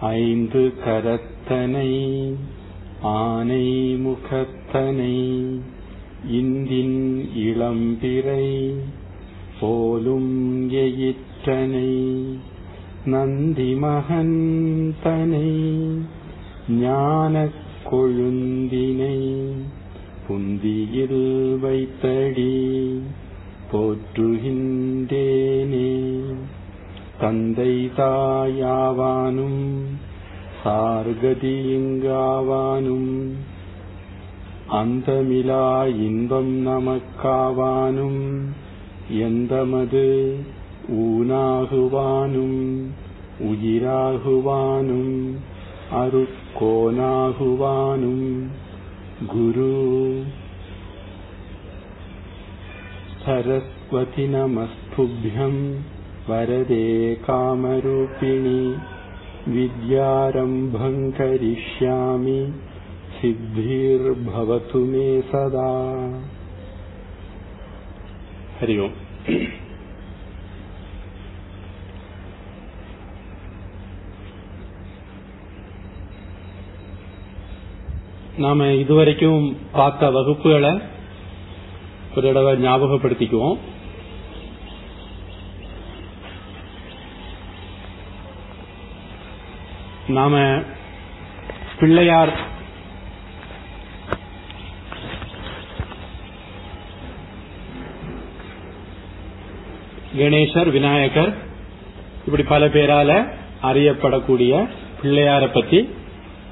ஐந்து கரத்தனை ஆனை முகத்தனை இந்தின் இளம்பிறை போலும் எயிற்றனை நந்தி மகந்தனை ஞானக் கொழுந்தினை புந்தியில் வைத்தடி. போற்றுகின்றேனே. தந்தை தாயாவானும் சார்கதியுங்காவானும் அந்தமிலா இன்பம் நமக்காவானும் எந்தமது ஊனாகுவானும் உயிராகுவானும் அருக்கோனாகுவானும். குரு सरस्वति नमस्तुभ्यम् वरदे कामरूपिणि विद्यारम्भम् करिष्यामि सिद्धिर्भवतु मे सदा हरि ओम् நாம இதுவரைக்கும் பார்த்த வகுப்புகளை ஒரு தடவை ஞாபகப்படுத்திக்குவோம் நாம பிள்ளையார் கணேசர் விநாயகர் இப்படி பல பேரால அறியப்படக்கூடிய பிள்ளையார பத்தி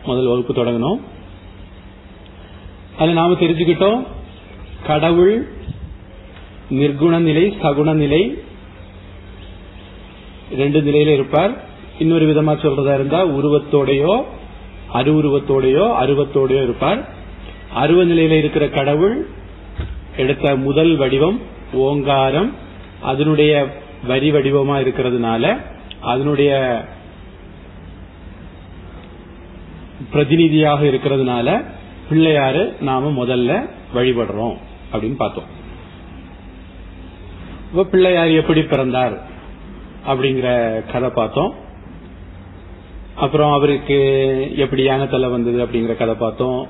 முதல் வகுப்பு தொடங்கணும் அதை நாம தெரிஞ்சுக்கிட்டோம் கடவுள் நிர்குண நிலை சகுண நிலை ரெண்டு நிலையில இருப்பார். இன்னொரு விதமா சொல்றதா இருந்தா உருவத்தோடையோ அருவுருவத்தோடையோ அருவத்தோடையோ இருப்பார். அருவ நிலையில இருக்கிற கடவுள் எடுத்த முதல் வடிவம் ஓங்காரம் அதனுடைய வரி வடிவமா இருக்கிறதுனால அதனுடைய பிரதிநிதியாக இருக்கிறதுனால பிள்ளையாரு நாம முதல்ல வழிபடுறோம். அப்படின்னு பார்த்தோம். இப்ப பிள்ளையார் எப்படி பிறந்தார் அப்படிங்கிற கதை பார்த்தோம். அப்புறம் அவருக்கு எப்படி யானத்தலை வந்தது அப்படிங்கிற கதை பார்த்தோம்.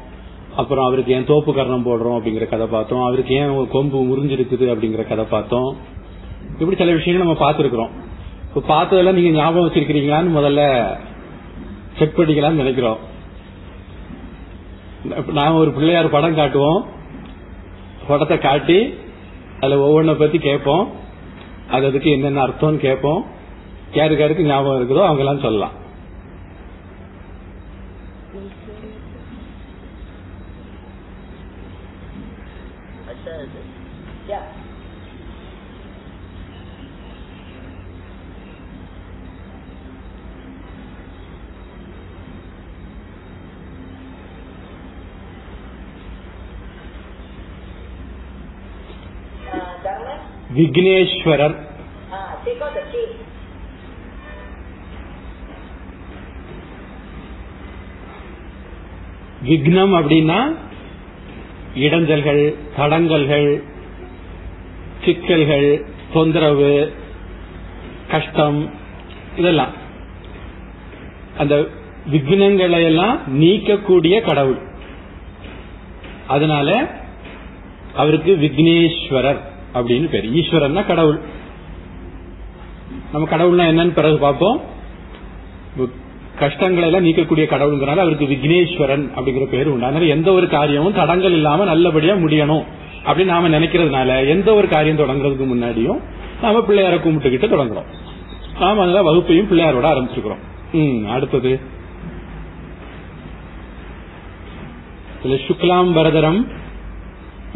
அப்புறம் அவருக்கு ஏன் தோப்பு கரணம் போடுறோம் அப்படிங்கிற கதை பார்த்தோம். அவருக்கு ஏன் கொம்பு முறிஞ்சிருக்குது அப்படிங்கிற கதை பார்த்தோம். இப்படி சில விஷயங்கள் நம்ம பார்த்துருக்கிறோம். இப்ப பார்த்ததெல்லாம் நீங்க ஞாபகம் வச்சிருக்கிறீங்களான்னு முதல்ல செக் பண்ணிக்கலாம்னு நினைக்கிறோம். நாம ஒரு பிள்ளையார் படம் காட்டுவோம். படத்தை காட்டி அதுல ஒவ்வொன்றை பத்தி கேட்போம் அது அதுக்கு என்னென்ன அர்த்தம்னு கேட்போம் யாருக்கு யாருக்கு ஞாபகம் இருக்குதோ அவங்கெல்லாம் சொல்லலாம். விக்னேஸ்வரர். விக்னம் அப்படின்னா இடைஞ்சல்கள் தடங்கல்கள் சிக்கல்கள் தொந்தரவு கஷ்டம் இதெல்லாம். அந்த விக்னங்களை எல்லாம் நீக்கக்கூடிய கடவுள். அதனால அவருக்கு விக்னேஸ்வரர். அப்படின்னு பேர். ஈஸ்வரன்னா கடவுள். நம்ம கடவுள்னா என்னன்னு பிறகு பார்ப்போம். கஷ்டங்களை எல்லாம் நீக்கக்கூடிய கடவுளுங்கிறனால அவருக்கு விக்னேஸ்வரன் அப்படிங்கிற பேர் உண்டு. அதனால எந்த ஒரு காரியமும் தடங்கள் இல்லாம நல்லபடியா முடியணும் அப்படின்னு நாம நினைக்கிறதுனால எந்த ஒரு காரியம் தொடங்குறதுக்கு முன்னாடியும் நாம பிள்ளையார கும்பிட்டுக்கிட்டு தொடங்குறோம். நாம அதனால வகுப்பையும் பிள்ளையாரோட ஆரம்பிச்சிருக்கிறோம். ம் அடுத்தது. இதுல சுக்லாம் பரதரம்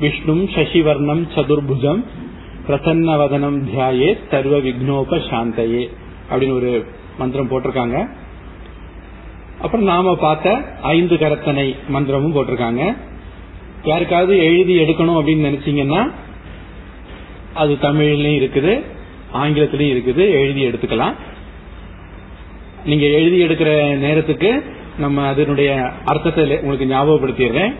விஷ்ணும் சசிவர்ணம் சதுர்புஜம் பிரசன்ன வதனம் தியாயே சர்வ விக்னோப சாந்தையே அப்படின்னு ஒரு மந்திரம் போட்டிருக்காங்க. அப்புறம் நாம பார்த்த ஐந்து கரத்தனை மந்திரமும் போட்டிருக்காங்க. யாருக்காவது எழுதி எடுக்கணும் அப்படின்னு நினைச்சீங்கன்னா அது தமிழ்லயும் இருக்குது ஆங்கிலத்திலயும் இருக்குது எழுதி எடுத்துக்கலாம். நீங்க எழுதி எடுக்கிற நேரத்துக்கு நம்ம அதனுடைய அர்த்தத்தை உங்களுக்கு ஞாபகப்படுத்திடுறேன்.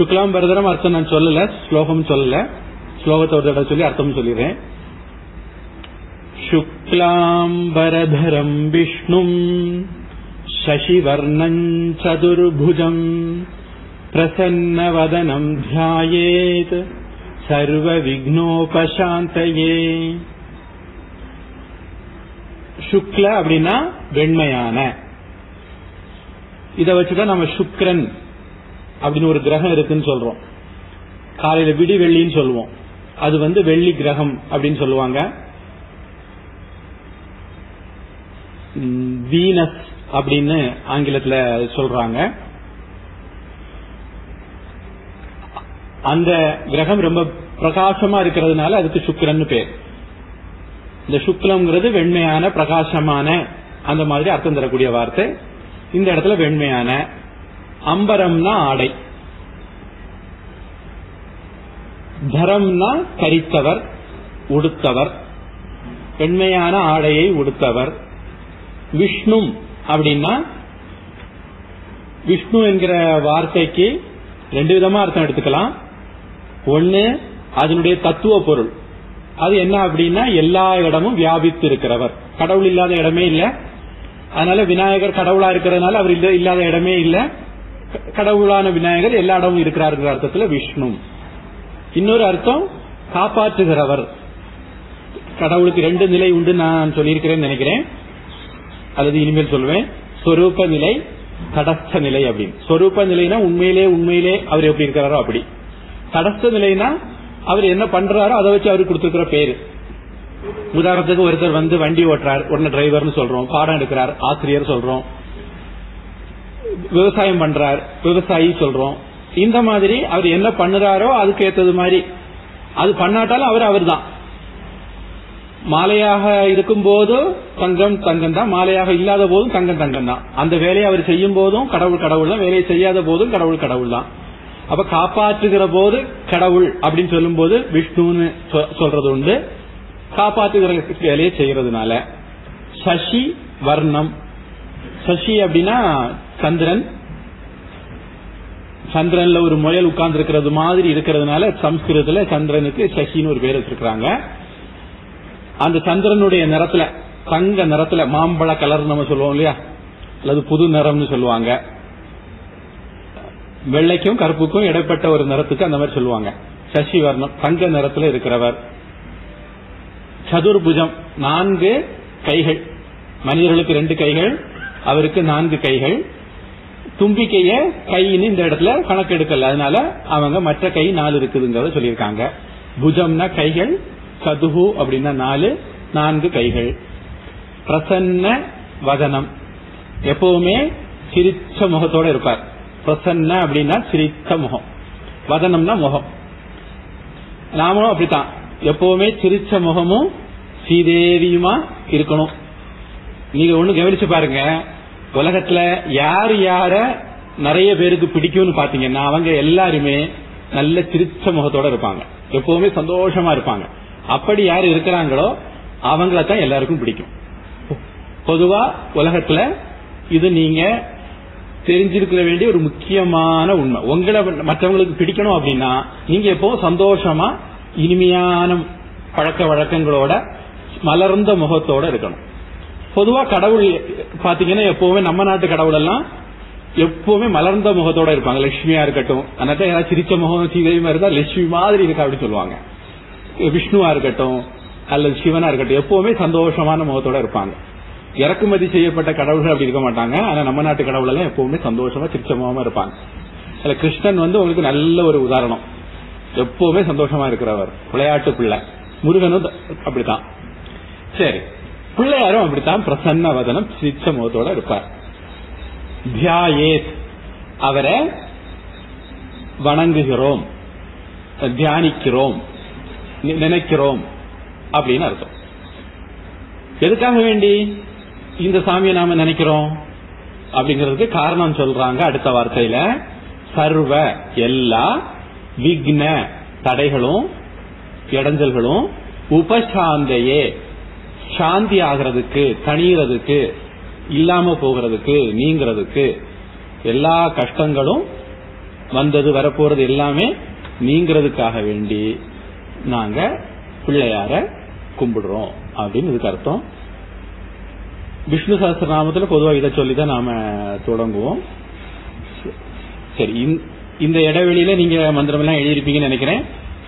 சுக்லாம் பரதரம் அர்த்தம் நான் சொல்லல ஸ்லோகம் சொல்லல ஸ்லோகத்தை ஒரு தடவை சொல்லி அர்த்தம் சொல்லிடுறேன் शुक्लाम्बरधरम् विष्णुम् शशिवर्णम् चतुर्भुजम् प्रसन्नवदनम् ध्यायेत् சர்வவிக்னோபசாந்தயே சுக்ல அப்படின்னா வெண்மையான இத வச்சுதான் நம்ம சுக்ரன் அப்படின்னு ஒரு கிரகம் இருக்குன்னு சொல்றோம். காலையில விடி வெள்ளின்னு சொல்லுவோம். அது வந்து வெள்ளி கிரகம் அப்படின்னு சொல்லுவாங்க. வீனஸ் அப்படின்னு ஆங்கிலத்துல சொல்றாங்க. அந்த கிரகம் ரொம்ப பிரகாசமா இருக்கிறதுனால அதுக்கு சுக்கிரன் பேர். இந்த சுக்லம்ங்கிறது வெண்மையான பிரகாசமான அந்த மாதிரி அர்த்தம் தரக்கூடிய வார்த்தை. இந்த இடத்துல வெண்மையான அம்பரம்னா ஆடை. தரம்னா கரித்தவர் உடுத்தவர். பெண்மையான ஆடையை உடுத்தவர். விஷ்ணு அப்படின்னா விஷ்ணு என்கிற வார்த்தைக்கு ரெண்டு விதமா அர்த்தம் எடுத்துக்கலாம். ஒன்னு அதனுடைய தத்துவ பொருள். அது என்ன அப்படின்னா எல்லா இடமும் வியாபித்து இருக்கிறவர். கடவுள் இல்லாத இடமே இல்ல. அதனால விநாயகர் கடவுளா இருக்கிறதுனால அவர் இல்லாத இடமே இல்லை. கடவுளான விநாயகர் எல்லா இடமும் இருக்கிறார்கள் அர்த்தத்துல விஷ்ணு. இன்னொரு அர்த்தம் காப்பாற்றுகிறவர். கடவுளுக்கு ரெண்டு நிலை உண்டு நான் சொல்லியிருக்கிறேன் நினைக்கிறேன். அல்லது இனிமேல் சொல்லுவேன் சொரூப நிலை தடஸ்த நிலை அப்படின்னு. சொரூப நிலைனா உண்மையிலே உண்மையிலே அவர் எப்படி இருக்கிறாரோ அப்படி. தடஸ்த நிலைனா அவர் என்ன பண்றாரோ அதை வச்சு அவருக்கு கொடுத்துருக்கிற பேரு. உதாரணத்துக்கு ஒருத்தர் வந்து வண்டி ஓட்டுறார். உடனே டிரைவர்னு சொல்றோம். பாடம் எடுக்கிறார். ஆசிரியர் சொல்றோம். விவசாயம் பண்றார் விவசாயி சொல்றோம். இந்த மாதிரி அவர் என்ன பண்ணுறாரோ அதுக்கு ஏத்தது மாதிரி. அது பண்ணாட்டாலும் அவர் அவர் தான் மாலையாக இருக்கும் போது தங்கம் தங்கம் தான் மாலையாக இல்லாத போதும் தங்கம் தங்கம் தான். அந்த வேலையை அவர் செய்யும் போதும் கடவுள் கடவுள் தான் வேலையை செய்யாத போதும் கடவுள் கடவுள் தான். அப்ப காப்பாற்றுகிற போது கடவுள் அப்படின்னு சொல்லும் போது விஷ்ணுன்னு சொல்றது உண்டு. காப்பாற்றுகிற வேலையை செய்யறதுனால. சசி வர்ணம். சசி அப்படின்னா சந்திரன். சந்திரன்ல ஒரு முயல் உட்கார்ந்து இருக்கிறது மாதிரி இருக்கிறதுனால சம்ஸ்கிருதத்துல சந்திரனுக்கு சசின்னு ஒரு பேர் வச்சிருக்காங்க அந்த சந்திரனுடைய நிறத்துல தங்க நிறத்துல மாம்பழ கலர் நம்ம சொல்லுவோம் இல்லையா? அல்லது புது நிறம்னு சொல்லுவாங்க. வெள்ளைக்கும் கருப்புக்கும் இடைப்பட்ட ஒரு நிறத்துக்கு அந்த மாதிரி சொல்லுவாங்க. சசி வர்ணம் தங்க நிறத்துல இருக்கிறவர். சதுர்புஜம் நான்கு கைகள். மனிதர்களுக்கு ரெண்டு கைகள் அவருக்கு நான்கு கைகள். தும்பிக்கைய கைன்னு இந்த இடத்துல கணக்கு எடுக்கல. அதனால அவங்க மற்ற கை நாலு இருக்குதுங்கிறத சொல்லியிருக்காங்க. புஜம்னா கைகள் சதுகு அப்படின்னா நாலு நான்கு கைகள். பிரசன்ன வதனம். எப்பவுமே சிரிச்ச முகத்தோட இருப்பார். பிரசன்ன அப்படின்னா சிரித்த முகம். வதனம்னா முகம். நாமளும் அப்படித்தான். எப்பவுமே சிரிச்ச முகமும் ஸ்ரீதேவியுமா இருக்கணும். நீங்க ஒண்ணு கவனிச்சு பாருங்க. உலகத்துல யார் யார நிறைய பேருக்கு பிடிக்கும்னு பாத்தீங்கன்னா அவங்க எல்லாருமே நல்ல சிரிச்ச முகத்தோட இருப்பாங்க. எப்பவுமே சந்தோஷமா இருப்பாங்க. அப்படி யார் இருக்கிறாங்களோ அவங்கள தான் எல்லாருக்கும் பிடிக்கும். பொதுவா உலகத்துல இது நீங்க தெரிஞ்சிருக்க வேண்டிய ஒரு முக்கியமான உண்மை. உங்களை மற்றவங்களுக்கு பிடிக்கணும் அப்படின்னா நீங்க எப்பவும் சந்தோஷமா இனிமையான பழக்க வழக்கங்களோட மலர்ந்த முகத்தோட இருக்கணும். பொதுவா கடவுள் பாத்தீங்கன்னா எப்பவுமே நம்ம நாட்டு கடவுள் எல்லாம் எப்பவுமே மலர்ந்த முகத்தோட இருப்பாங்க. லட்சுமியா இருக்கட்டும். அதனால யாராவது சிரிச்ச முகம் சீதையுமா இருந்தா லட்சுமி மாதிரி இருக்கா அப்படின்னு சொல்லுவாங்க. விஷ்ணுவா இருக்கட்டும் அல்லது சிவனா இருக்கட்டும் எப்பவுமே சந்தோஷமான முகத்தோட இருப்பாங்க. இறக்குமதி செய்யப்பட்ட கடவுள்கள் அப்படி இருக்க மாட்டாங்க. ஆனா நம்ம நாட்டு கடவுள் எல்லாம் எப்பவுமே சந்தோஷமா சிரிச்சமுகமா இருப்பாங்க. அதுல கிருஷ்ணன் வந்து உங்களுக்கு நல்ல ஒரு உதாரணம். எப்பவுமே சந்தோஷமா இருக்கிறவர். விளையாட்டு பிள்ளை. முருகனும் அப்படித்தான். சரி. பிள்ளையாரும் அப்படித்தான் பிரசன்ன வதனம் சிரிச்ச முகத்தோட இருப்பார். தியாயேத் அவரை வணங்குகிறோம் தியானிக்கிறோம் நினைக்கிறோம் அப்படின்னு அர்த்தம். எதுக்காக வேண்டி இந்த சாமியை நாம நினைக்கிறோம்? அப்படிங்கிறதுக்கு காரணம் சொல்றாங்க அடுத்த வார்த்தையில. சர்வ எல்லா விக்ன தடைகளும் இடைஞ்சல்களும் உபசாந்தையே சாந்தி ஆகிறதுக்கு தனியறதுக்கு இல்லாம போகிறதுக்கு நீங்கிறதுக்கு எல்லா கஷ்டங்களும் வந்தது வரப்போறது எல்லாமே நீங்கிறதுக்காக வேண்டி நாங்க பிள்ளையார கும்பிடுறோம். அப்படின்னு இதுக்கு அர்த்தம். விஷ்ணு சஹஸ்ரநாமத்துல பொதுவா இதை சொல்லிதான் நாம தொடங்குவோம். சரி இந்த- இடைவெளியில நீங்க மந்திரம் எல்லாம் எழுதியிருப்பீங்கன்னு நினைக்கிறேன்.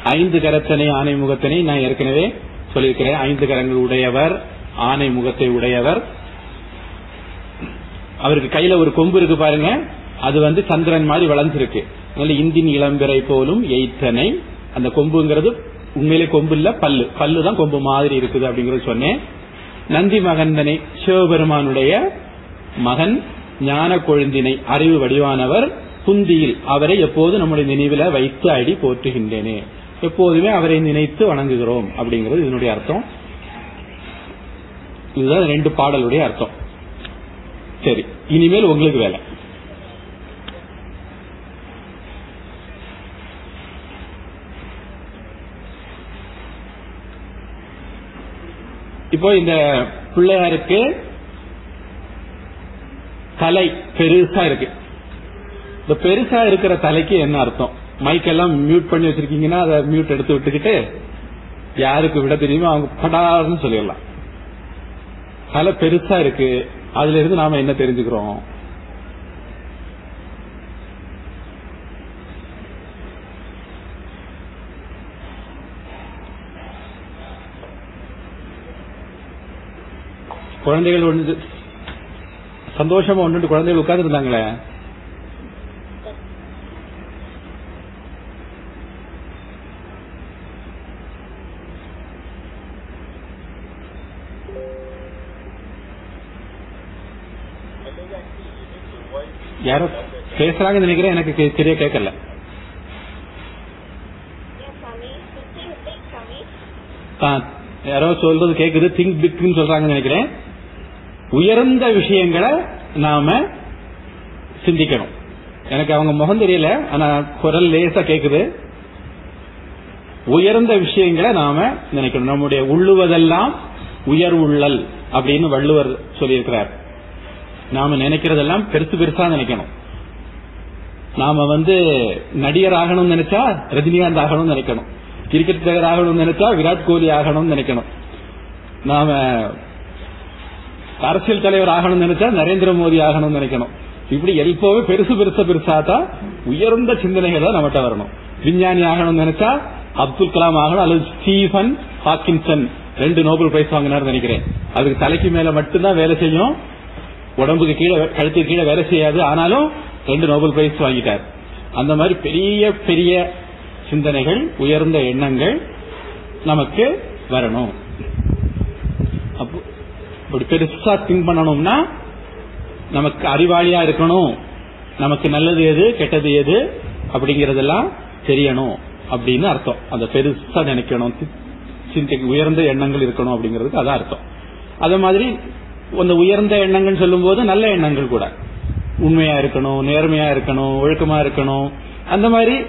ஐந்து கரத்தனை ஆணை முகத்தனை நான் ஏற்கனவே சொல்லியிருக்கிறேன். ஐந்து கரங்கள் உடையவர் ஆனை முகத்தை உடையவர். அவருக்கு கையில ஒரு கொம்பு இருக்கு பாருங்க. அது வந்து சந்திரன் மாதிரி வளர்ந்துருக்கு. அதனால இந்தின் இளம்பிறை போலும் எய்த்தனை. அந்த கொம்புங்கிறது உண்மையிலே கொம்பு இல்ல பல்லு. பல்லு தான் கொம்பு மாதிரி இருக்குது அப்படிங்கறது சொன்னேன். நந்தி மகந்தனை சிவபெருமானுடைய மகன் ஞான கொழுந்தினை அறிவு வடிவானவர் புந்தியில் அவரை எப்போது நம்முடைய நினைவில வைத்து அடி போற்றுகின்றேனே. எப்போதுமே அவரை நினைத்து வணங்குகிறோம் அப்படிங்கிறது இதனுடைய அர்த்தம். இதுதான் ரெண்டு பாடலுடைய அர்த்தம். சரி இனிமேல் உங்களுக்கு வேலை. இப்போ இந்த பிள்ளையாருக்கு தலை பெருசா இருக்கு. இந்த பெருசா இருக்கிற தலைக்கு என்ன அர்த்தம்? மைக் எல்லாம் மியூட் பண்ணி வச்சிருக்கீங்கன்னா அதை மியூட் எடுத்து விட்டுக்கிட்டு யாருக்கு விட தெரியுமோ அவங்க படாருன்னு சொல்லிடலாம். தலை பெருசா இருக்கு. அதுல இருந்து நாம என்ன தெரிஞ்சுக்கிறோம்? குழந்தைகள் ஒன்று சந்தோஷமா ஒன்று குழந்தைகள் உட்கார்ந்து இருந்தாங்களே யாரோ பேசுறாங்கன்னு நினைக்கிறேன். எனக்கு சரியா கேட்கல. யாரோ சொல்றது கேக்குது. திங்க் பிக்னு சொல்றாங்கன்னு நினைக்கிறேன். உயர்ந்த விஷயங்களை நாம சிந்திக்கணும். எனக்கு அவங்க முகம் தெரியல ஆனா குரல் லேசா கேக்குது. உயர்ந்த விஷயங்களை நாம நினைக்கணும். நம்முடைய உள்ளுவதெல்லாம் உயர் உள்ளல் அப்படின்னு வள்ளுவர் சொல்லியிருக்கிறார். நாம நினைக்கிறதெல்லாம் பெருசு பெருசா நினைக்கணும். நாம வந்து நடிகர் ஆகணும்னு நினைச்சா ரஜினிகாந்த் ஆகணும்னு நினைக்கணும். கிரிக்கெட் பிளேயர் ஆகணும்னு நினைச்சா விராட் கோலி ஆகணும்னு நினைக்கணும். நாம அரசியல் தலைவர் ஆகணும்னு நினைச்சா நரேந்திர மோடி ஆகணும்னு நினைக்கணும். இப்படி எப்போவே பெருசு பெருசா பெருசா தான் உயர்ந்த சிந்தனைகள் தான் நம்மகிட்ட வரணும். விஞ்ஞானி ஆகணும்னு நினைச்சா அப்துல் கலாம் ஆகணும் அல்லது ஸ்டீஃபன் ஹாக்கின்சன். ரெண்டு நோபல் பிரைஸ் வாங்கினார் நினைக்கிறேன். அதுக்கு தலைக்கு மேல மட்டும்தான் வேலை செய்யும் உடம்புக்கு கீழே கழுத்துக்கு கீழே வேலை செய்யாது. ஆனாலும் ரெண்டு நோபல் பிரைஸ் வாங்கிட்டார். அந்த மாதிரி பெரிய பெரிய சிந்தனைகள் உயர்ந்த எண்ணங்கள் நமக்கு வரணும். அப்படி பெருசா திங்க் பண்ணணும்னா நமக்கு அறிவாளியா இருக்கணும். நமக்கு நல்லது எது கெட்டது எது அப்படிங்கறதெல்லாம் தெரியணும் அப்படின்னு அர்த்தம். அந்த பெருசா நினைக்கணும். சிந்தை உயர்ந்த எண்ணங்கள் இருக்கணும் அப்படிங்கிறதுக்கு அதான் அர்த்தம். அதே மாதிரி அந்த உயர்ந்த எண்ணங்கள் சொல்லும் போது நல்ல எண்ணங்கள் கூட. உண்மையா இருக்கணும் நேர்மையா இருக்கணும் ஒழுக்கமா இருக்கணும். அந்த மாதிரி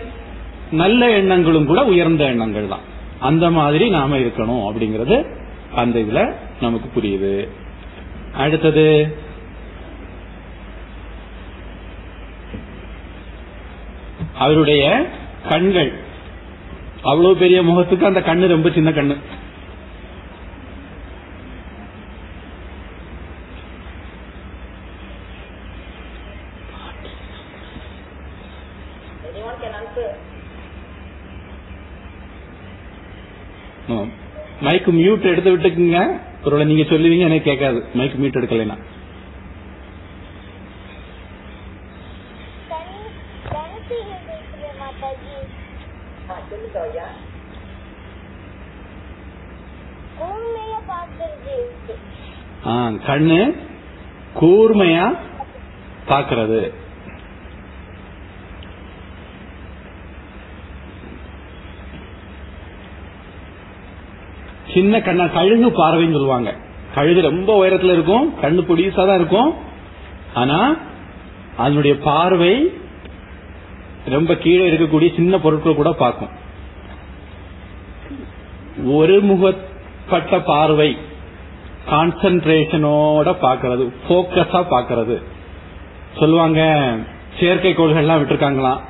நல்ல எண்ணங்களும் கூட உயர்ந்த எண்ணங்கள் தான். அந்த மாதிரி நாம இருக்கணும் அப்படிங்கறது அந்த இதுல நமக்கு புரியுது. அடுத்தது அவருடைய கண்கள். அவ்வளவு பெரிய முகத்துக்கு அந்த கண்ணு ரொம்ப சின்ன கண்ணு. மைக் மியூட் எடுத்து விட்டுக்குங்க. ஒருவேளை நீங்க சொல்லுவீங்க எனக்கு கேட்காது. மைக் மியூட் எடுக்கலைன்னா. Can can you see his Ekriya Mataji? ஆ, சொல்லுங்க ஐயா உண்மைய பார்த்துருக்கு ஆ, கண்ணு கூர்மையா பாக்குறது சின்ன கண்ணா கழுகு பார்வைன்னு சொல்லுவாங்க. கழுகு ரொம்ப உயரத்துல இருக்கும் கண்ணு பொடிசா தான் இருக்கும். ஆனா அதனுடைய பார்வை ரொம்ப கீழே இருக்கக்கூடிய சின்ன பொருட்களை கூட பார்க்கும். ஒரு முகப்பட்ட பார்வை கான்சென்ட்ரேஷனோட பாக்குறது போக்கஸா பாக்குறது சொல்லுவாங்க செயற்கை கோள்கள்லாம் விட்டுருக்காங்களாம்.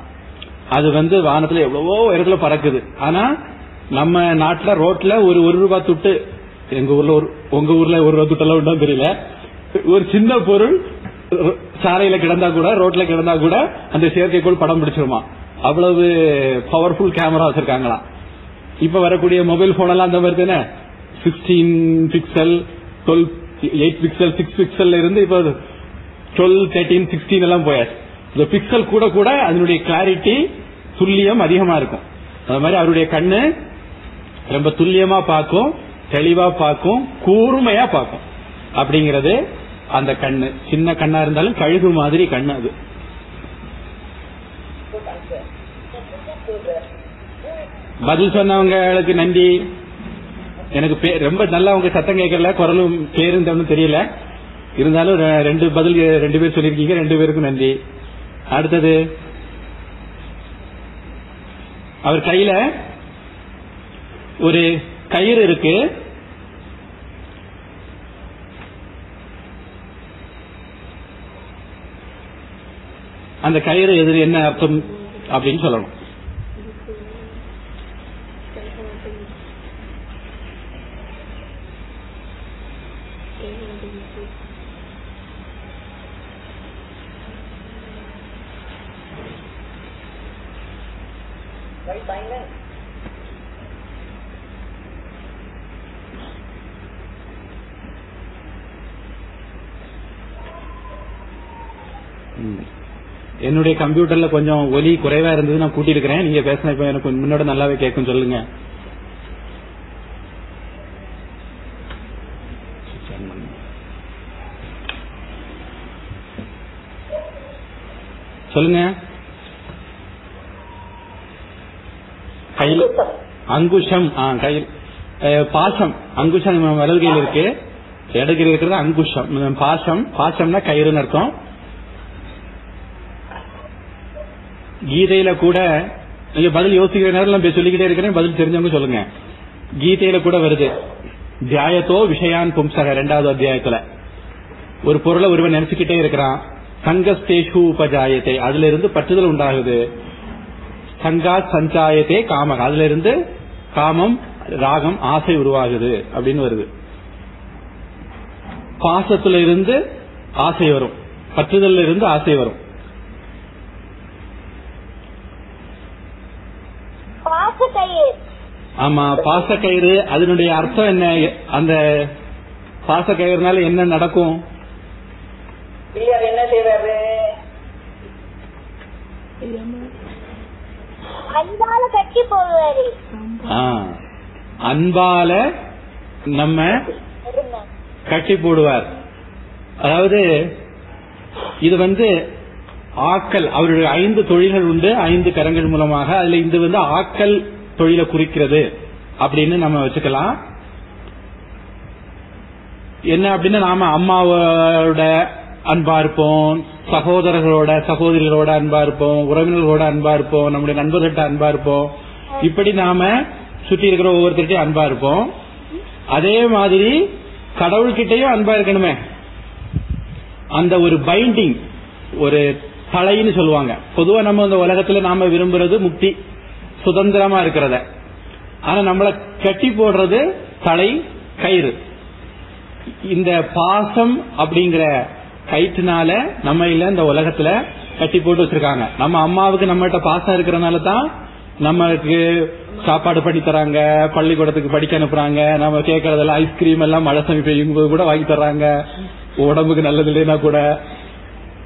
அது வந்து வானத்துல எவ்வளவோ உயரத்துல பறக்குது. ஆனா நம்ம நாட்டுல ரோட்ல ஒரு ஒரு ரூபாய் துட்டு. எங்க ஊர்ல ஒரு உங்க ஊர்ல ஒரு ரூபாய் துட்டெல்லாம் உண்டா தெரியல. ஒரு சின்ன பொருள் சாலையில கிடந்தா கூட ரோட்ல கிடந்தா கூட அந்த செயற்கைக்கோள் படம் பிடிச்சிருமா. அவ்வளவு பவர்ஃபுல் கேமரா வச்சிருக்காங்களாம். இப்ப வரக்கூடிய மொபைல் போன் எல்லாம் அந்த மாதிரி தானே? Sixteen pixel twelve eight pixel six pixel இருந்து இப்ப டுவெல் தேர்ட்டீன் சிக்ஸ்டீன் எல்லாம் போயாச்சு. இந்த பிக்சல் கூட கூட அதனுடைய கிளாரிட்டி துல்லியம் அதிகமா இருக்கும். அது மாதிரி அவருடைய கண்ணு ரொம்ப துல்லியமா பார்க்கும் தெளிவா பார்க்கும் கூர்மையா பார்க்கும். அப்படிங்கறது அந்த கண்ணு. சின்ன கண்ணா இருந்தாலும் கழுகு மாதிரி கண்ணு அது. பதில் சொன்னவங்களுக்கு நன்றி. எனக்கு ரொம்ப நல்லா உங்க சத்தம் கேட்கல குரலும் பேருந்தவனு தெரியல. இருந்தாலும் ரெ- ரெண்டு பதில் ரெண்டு பேர் சொல்லியிருக்கீங்க ரெண்டு பேருக்கும் நன்றி. அடுத்தது அவர் கையில ஒரு கயிறு இருக்கு. அந்த கயிறு எதிர் என்ன அர்த்தம் அப்படின்னு சொல்லணும். என்னுடைய கம்ப்யூட்டர்ல கொஞ்சம் ஒலி குறைவா இருந்தது நான் கூட்டி இருக்கிறேன் நீங்க பேசின இப்ப எனக்கு முன்னோட நல்லாவே கேட்கும் சொல்லுங்க. சொல்லுங்க. கையில் அங்குஷம். ஆ, கையில். பாசம். அங்குஷம் வலது கையில் இருக்கு. இடது கையில் இருக்கிறது அங்குஷம். பாசம். பாசம்னா கயிறுன்னு அர்த்தம். கீதையில கூட ஐயோ பதில் யோசிக்கிற நேரம் நான் சொல்லிக்கிட்டே இருக்கிறேன் பதில் தெரிஞ்சவங்க சொல்லுங்க. கீதையில கூட வருது தியாயத்தோ விஷயான் பும்சக ரெண்டாவது அத்தியாயத்துல. ஒரு பொருளை ஒருவன் நினைச்சுக்கிட்டே இருக்கிறான் சங்கஸ்தேஷு உபஜாயத்தை அதுல இருந்து பற்றுதல் உண்டாகுது. சங்கா சஞ்சாயத்தே காமம் அதுல இருந்து காமம் ராகம் ஆசை உருவாகுது அப்படின்னு வருது. பாசத்துல இருந்து ஆசை வரும் பற்றுதல்ல இருந்து ஆசை வரும் பாசக்கயிறு ஆமா பாசக்கயிறு அதனுடைய அர்த்தம் என்ன? அந்த பாசக்கயிறுனால என்ன நடக்கும்? என்ன செய்வாரு? அன்பால கட்டி போடுவாரு. ஆ, அன்பால நம்ம. கட்டி போடுவார். அதாவது இது வந்து ஆக்கல் அவருடைய ஐந்து தொழில்கள் உண்டு ஐந்து கரங்கள் மூலமாக. அதுல இது வந்து ஆக்கல் தொழிலை குறிக்கிறது அப்படின்னு நம்ம வச்சுக்கலாம். என்ன அப்படின்னா நாம அம்மாவோட அன்பா இருப்போம் சகோதரர்களோட சகோதரிகளோட அன்பா இருப்போம் உறவினர்களோட அன்பா இருப்போம் நம்முடைய நண்பர்கள்ட்ட அன்பா இருப்போம். இப்படி நாம சுற்றி இருக்கிற ஒவ்வொருத்தர்ட்டையும் அன்பா இருப்போம். அதே மாதிரி கடவுள்கிட்டயும் அன்பா இருக்கணுமே. அந்த ஒரு பைண்டிங் ஒரு தலைன்னு சொல்லுவாங்க. பொதுவா நம்ம இந்த உலகத்துல நாம விரும்புறது முக்தி. சுதந்திரமா இருக்கிறத. ஆனா நம்மள கட்டி போடுறது தலை கயிறு. இந்த பாசம் அப்படிங்கிற கயிற்றுனால நம்ம இல்ல இந்த உலகத்துல கட்டி போட்டு வச்சிருக்காங்க. நம்ம அம்மாவுக்கு நம்மகிட்ட பாசம் இருக்கிறனால தான் நமக்கு சாப்பாடு பண்ணி தராங்க பள்ளிக்கூடத்துக்கு படிக்க அனுப்புறாங்க நம்ம கேட்கறதெல்லாம் ஐஸ்கிரீம் எல்லாம் மழை சமி போது கூட வாங்கி தர்றாங்க. உடம்புக்கு நல்லது இல்லைன்னா கூட.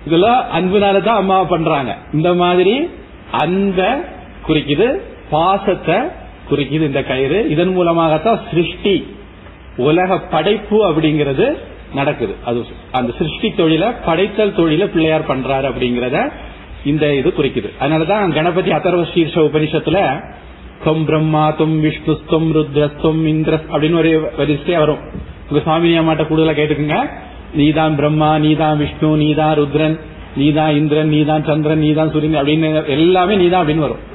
இதெல்லாம் அன்புனால தான் அம்மா பண்றாங்க. இந்த மாதிரி அந்த குறிக்குது பாசத்தை குறிக்குது இந்த கயிறு. இதன் மூலமாகத்தான் சிருஷ்டி உலக படைப்பு அப்படிங்கிறது நடக்குது. அது அந்த சிருஷ்டி தொழில படைத்தல் தொழில பிள்ளையார் பண்றாரு அப்படிங்கறத இந்த இது குறிக்குது. அதனாலதான் கணபதி அதர்வ சீர்ஷ உபனிஷத்துல தொம் பிரம்மா தொம் விஷ்ணு தொம் ருத்ரஸ்தொம் இந்திர அப்படின்னு ஒரு வரிசையா வரும். உங்க சுவாமி அம்மாட்ட கூடுதலா கேட்டுக்குங்க. நீதான் பிரம்மா நீதான் விஷ்ணு நீதான் ருத்ரன் நீதான் இந்திரன் நீதான் சந்திரன் நீதான் சூரியன் அப்படின்னு எல்லாமே நீதான் அப்படின்னு வரும்.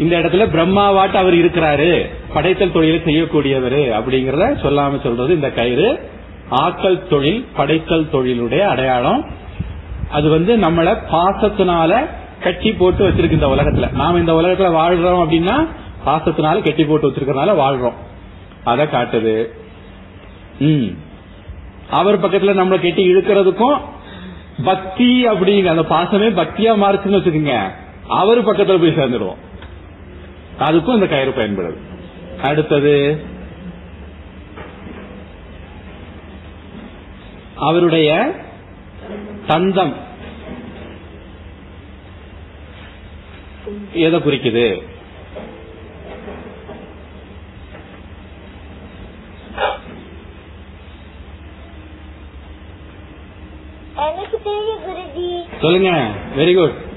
இந்த இடத்துல பிரம்மாவாட்டு அவர் இருக்கிறாரு. படைத்தல் தொழிலை செய்யக்கூடியவர் அப்படிங்கறத சொல்லாம சொல்றது இந்த கயிறு. ஆக்கல் தொழில் படைத்தல் தொழிலுடைய அடையாளம். அது வந்து நம்மள பாசத்தினால கட்டி போட்டு வச்சிருக்கு இந்த உலகத்துல. நாம இந்த உலகத்துல வாழ்றோம் அப்படின்னா பாசத்தினால கட்டி போட்டு வச்சிருக்கறனால வாழ்றோம். அத காட்டுது. ம். அவர் பக்கத்துல நம்மளை கெட்டி இழுக்கிறதுக்கும் பக்தி அப்படிங்க அந்த பாசமே பக்தியா மாறுச்சுன்னு வச்சுக்கோங்க. அவர் பக்கத்துல போய் சேர்ந்துடுவோம் அதுக்கும் இந்த கயிறு பயன்படுது. அடுத்தது அவருடைய தந்தம். எதை குறிக்குது? சொல்லுங்க. வெரி குட்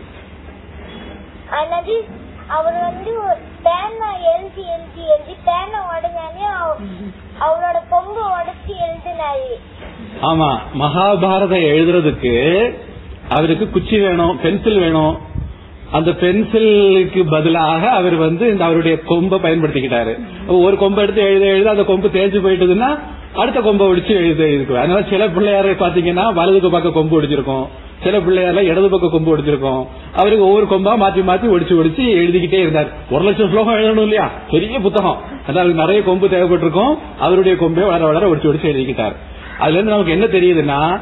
அவர் வந்து பேனா எழுதி எழுதி எழுதி பேனா உடஞ்சானே அவரோட கொம்பு உடச்சி எழுதினாரு ஆமா மகாபாரதம் எழுதுறதுக்கு அவருக்கு குச்சி வேணும் பென்சில் வேணும். அந்த பென்சிலுக்கு பதிலாக அவர் வந்து இந்த அவருடைய கொம்பை பயன்படுத்திக்கிட்டாரு. ஒரு கொம்பை எடுத்து எழுத எழுத அந்த கொம்பு தேஞ்சு போயிட்டதுன்னா அடுத்த கொம்பை ஒடிச்சு எழுத இருக்கு அதனால சில பிள்ளையார பாத்தீங்கன்னா வலதுக்கு பக்கம் கொம்பு ஒடிச்சிருக்கும். சில பிள்ளையார்ல இடது பக்கம் கொம்பு ஒடிச்சிருக்கோம். அவருக்கு ஒவ்வொரு கொம்பா மாத்தி மாத்தி ஒடிச்சு ஒடிச்சு எழுதிக்கிட்டே இருந்தார். ஒரு லட்சம் ஸ்லோகம் எழுதணும் இல்லையா? பெரிய புத்தகம். அதாவது நிறைய கொம்பு தேவைப்பட்டிருக்கும். அவருடைய கொம்பே வளர வளர ஒடிச்சு ஒடிச்சு எழுதிக்கிட்டார். அதுல இருந்து நமக்கு என்ன தெரியுதுன்னா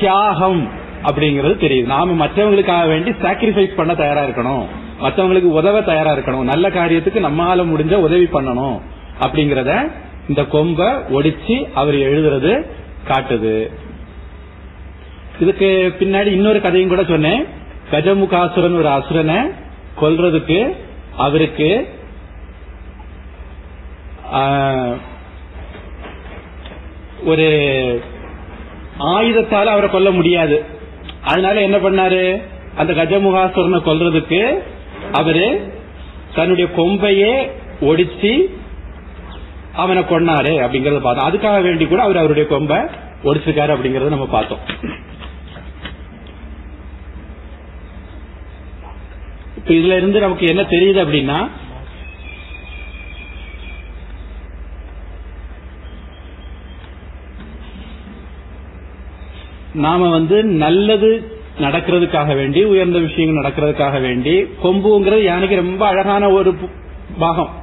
தியாகம் அப்படிங்கறது தெரியுது. நாம மற்றவங்களுக்காக வேண்டி சாக்ரிஃபைஸ் பண்ண தயாரா இருக்கணும். மற்றவங்களுக்கு உதவ தயாரா இருக்கணும். நல்ல காரியத்துக்கு நம்மால முடிஞ்ச உதவி பண்ணணும். அப்படிங்கறத இந்த கொம்ப ஒடிச்சு அவர் எழுதுறது காட்டுது. இதுக்கு பின்னாடி இன்னொரு கதையும் கூட சொன்னேன். கஜமுகாசுரன் ஒரு அசுரனை கொல்றதுக்கு அவருக்கு ஆஹ், ஒரு ஆயுதத்தால அவரை கொல்ல முடியாது. அதனால என்ன பண்ணாரு? அந்த கஜமுகாசுரனை கொல்றதுக்கு அவரு தன்னுடைய கொம்பையே ஒடிச்சு அவனை கொன்னாரு அப்படிங்கறத பார்த்தோம். அதுக்காக வேண்டி கூட அவர் அவருடைய கொம்பை ஒடிச்சிருக்காரு அப்படிங்கறத நம்ம பார்த்தோம். இப்ப இதுல இருந்து நமக்கு என்ன தெரியுது அப்படின்னா நாம வந்து நல்லது நடக்கிறதுக்காக வேண்டி உயர்ந்த விஷயங்கள் நடக்கிறதுக்காக வேண்டி கொம்புங்கிறது யானைக்கு ரொம்ப அழகான ஒரு பாகம்.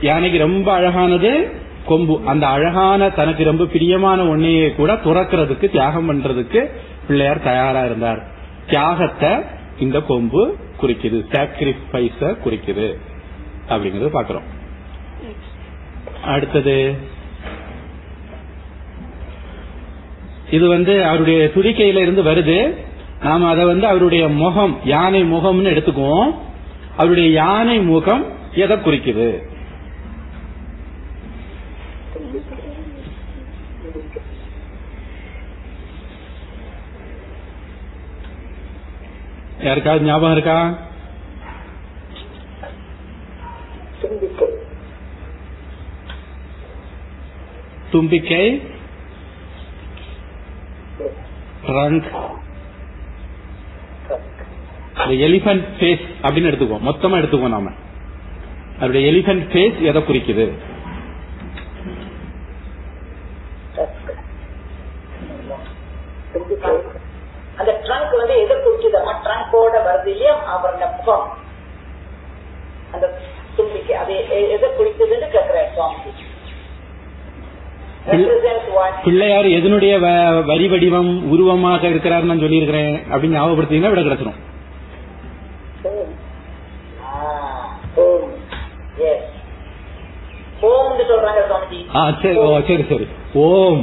யானைக்கு ரொம்ப அழகானது கொம்பு. அந்த அழகான தனக்கு ரொம்ப பிரியமான ஒன்னையே கூட துறக்கிறதுக்கு தியாகம் பண்றதுக்கு பிள்ளையார் தயாரா இருந்தார். தியாகத்தை இந்த கொம்பு குறிக்குது சாக்ரிஃபைஸ குறிக்குது அப்படிங்கறத பாக்குறோம் அடுத்தது இது வந்து அவருடைய துதிக்கையில இருந்து வருது. நாம அதை வந்து அவருடைய முகம் யானை முகம்னு எடுத்துக்குவோம். அவருடைய யானை முகம் எதை குறிக்குது? யாருக்காவது ஞாபகம் இருக்கா? தும்பிக்கை. ட்ரங்க் எலிபென்ட் ஃபேஸ் அப்படின்னு எடுத்துக்குவோம். மொத்தமா எடுத்துக்குவோம் நாம. அவருடைய எலிபென்ட் ஃபேஸ் எதை குறிக்குது? அந்த ட்ரங்க் வந்து எதை குறிக்குதம்மா ட்ரங்கோட வருது இல்லையா? அவரோட முகம். அந்த தும்பிக்கை அது எதை குறிக்குதுன்னு கேக்குறேன் சுவாமி? பிள்ளையார் எதனுடைய வரி வடிவம் உருவமாக இருக்கிறார் நான் சொல்லியிருக்கிறேன் அப்படின்னு ஞாபகப்படுத்தீங்கன்னா விட கிடைச்சிடும் சரி சரி. ஓம்.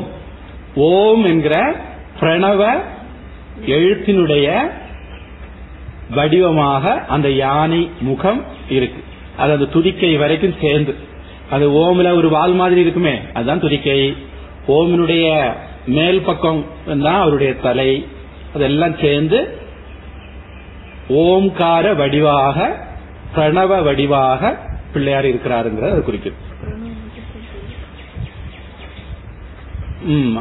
ஓம் என்கிற பிரணவ எழுத்தினுடைய வடிவமாக அந்த யானை முகம் இருக்கு. அது அந்த துதிக்கை வரைக்கும் சேர்ந்து. அது ஓம்ல ஒரு வால் மாதிரி இருக்குமே அதுதான் துதிக்கை. ஓமினுடைய மேல் பக்கம் தான் அவருடைய தலை. அதெல்லாம் சேர்ந்து ஓம்கார வடிவாக பிரணவ வடிவாக பிள்ளையார் இருக்கிறாருங்கிறத அது குறிக்குது.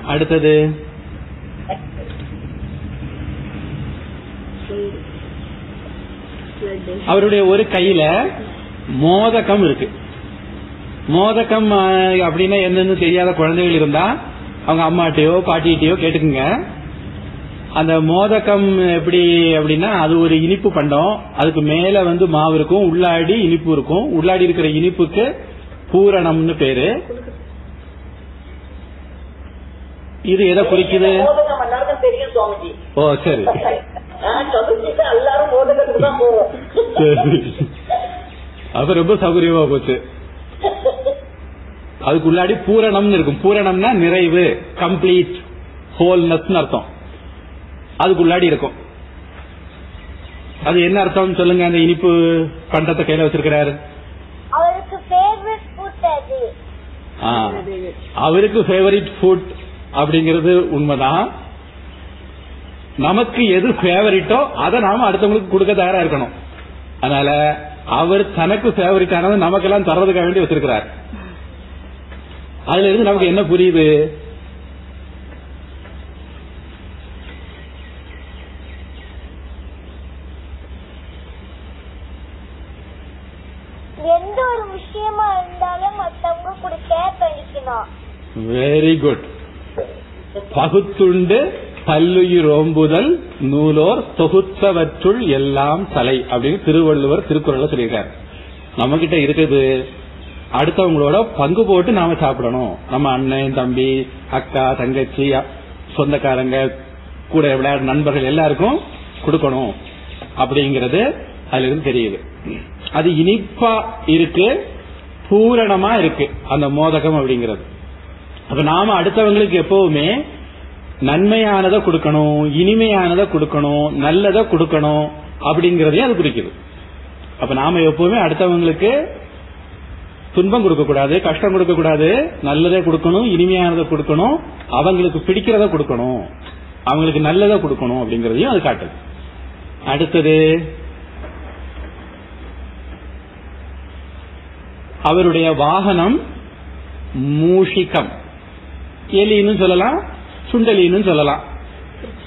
அடுத்தது. அவருடைய ஒரு கையில மோதகம் இருக்கு. மோதகம் அப்படின்னா என்னன்னு தெரியாத குழந்தைகள் இருந்தா அவங்க அம்மாட்டையோ பாட்டிகிட்டயோ கேட்டுக்குங்க. அந்த மோதகம் எப்படி அப்படின்னா அது ஒரு இனிப்பு பண்டம். அதுக்கு மேல வந்து மாவு இருக்கும் உள்ளாடி இனிப்பு இருக்கும். உள்ளாடி இருக்கிற இனிப்புக்கு பூரணம்னு பேரு. இது எதை குறிக்குது? ஓ சரி. எல்லாரும் தான் போவோம் சரி. அப்ப ரொம்ப சௌகரியமா போச்சு. அதுக்குள்ளாடி பூரணம்னு இருக்கும். பூரணம்னா நிறைவு கம்ப்ளீட் ஹோல்னஸ் அர்த்தம். அதுக்குள்ளாடி இருக்கும். அது என்ன அர்த்தம் சொல்லுங்க அந்த இனிப்பு பண்டத்தை கையில வச்சிருக்கிறாரு. அது. அவருக்கு ஃபேவரிட் ஃபுட் அப்படிங்கிறது உண்மைதான். நமக்கு எது ஃபேவரிட்டோ அதை நாம அடுத்தவங்களுக்கு கொடுக்க தயாரா இருக்கணும். அதனால அவர் தனக்கு ஃபேவரிட் ஆனது நமக்கெல்லாம் தர்றதுக்காக வேண்டி வச்சிருக்கிறார். அதுல இருந்து நமக்கு என்ன புரியுது? எந்த ஒரு விஷயமா இருந்தாலும் மத்தவங்க கூட ஷேர் பண்ணிக்கணும். வெரி குட் பகுத்துண்டு பல்லுயிர் ஓம்புதல் நூலோர் தொகுத்தவற்றுள் எல்லாம் தலை அப்படின்னு திருவள்ளுவர் திருக்குறள் சொல்லியிருக்காரு. நம்ம கிட்ட இருக்குது. அடுத்தவங்களோட பங்கு போட்டு நாம சாப்பிடணும். நம்ம அண்ணன் தம்பி அக்கா தங்கச்சி சொந்தக்காரங்க கூட விளையாட நண்பர்கள் எல்லாருக்கும் கொடுக்கணும் அப்படிங்கறது அதுல இருந்து தெரியுது. அது இனிப்பா இருக்கு பூரணமா இருக்கு அந்த மோதகம் அப்படிங்கிறது. அப்ப நாம அடுத்தவங்களுக்கு எப்பவுமே நன்மையானதை கொடுக்கணும் இனிமையானதை கொடுக்கணும் நல்லதை கொடுக்கணும் அப்படிங்கறதையும் அது குறிக்குது. அப்ப நாம எப்பவுமே அடுத்தவங்களுக்கு துன்பம் கொடுக்க கூடாது கஷ்டம் கொடுக்க கூடாது நல்லதை கொடுக்கணும் இனிமையானதை கொடுக்கணும் அவங்களுக்கு பிடிக்கிறத கொடுக்கணும் அவங்களுக்கு நல்லதை கொடுக்கணும் அப்படிங்கறதையும் அது காட்டுது. அடுத்தது அவருடைய வாகனம் மூஷிகம். எலின்னு சொல்லலாம். சுண்டலின்னு சொல்லலாம்.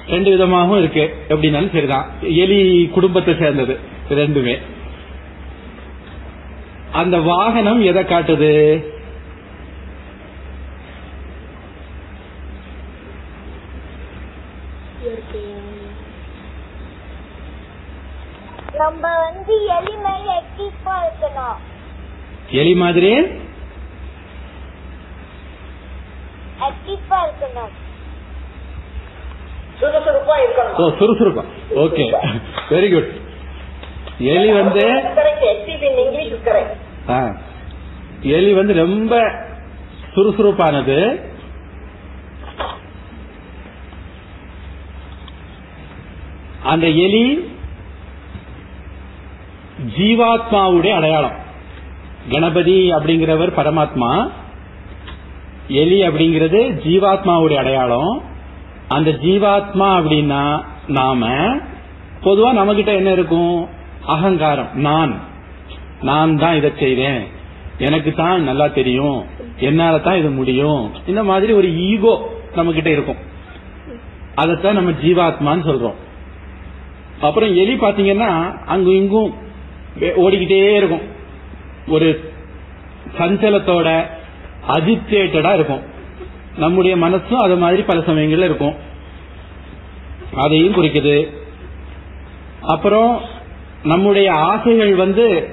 ரெண்டு விதமாகவும் இருக்கு. எப்படின்னாலும் சரிதான். எலி குடும்பத்தை சேர்ந்தது. ரெண்டுமே. அந்த வாகனம் எதை காட்டுது? நம்ம வந்து எலி மாதிரி ஆக்டிவா இருக்கணும் எலி மாதிரி ஆக்டிவா இருக்கணும் சுறுசுறுப்பா ஓகே. வெரி குட் எலி வந்து ஆ, எலி வந்து ரொம்ப சுறுசுறுப்பானது. அந்த எலி ஜீவாத்மாவுடைய அடையாளம். கணபதி அப்படிங்கிறவர் பரமாத்மா. எலி அப்படிங்கிறது ஜீவாத்மாவுடைய அடையாளம். அந்த ஜீவாத்மா அப்படின்னா நாம பொதுவா நம்ம கிட்ட என்ன இருக்கும்? அகங்காரம். நான். நான் தான் இதை செய்வேன். எனக்கு தான் நல்லா தெரியும். என்னால தான் இது முடியும். இந்த மாதிரி ஒரு ஈகோ நம்ம கிட்ட இருக்கும். அதைத்தான் நம்ம ஜீவாத்மான்னு சொல்றோம். அப்புறம் எலி பாத்தீங்கன்னா அங்கும் இங்கும் ஓடிக்கிட்டே இருக்கும். ஒரு சஞ்சலத்தோட அஜித்தேட்டடா இருக்கும். நம்முடைய மனசும் அது மாதிரி பல சமயங்கள்ல இருக்கும். அதையும் குறிக்குது. அப்புறம் நம்முடைய ஆசைகள் வந்து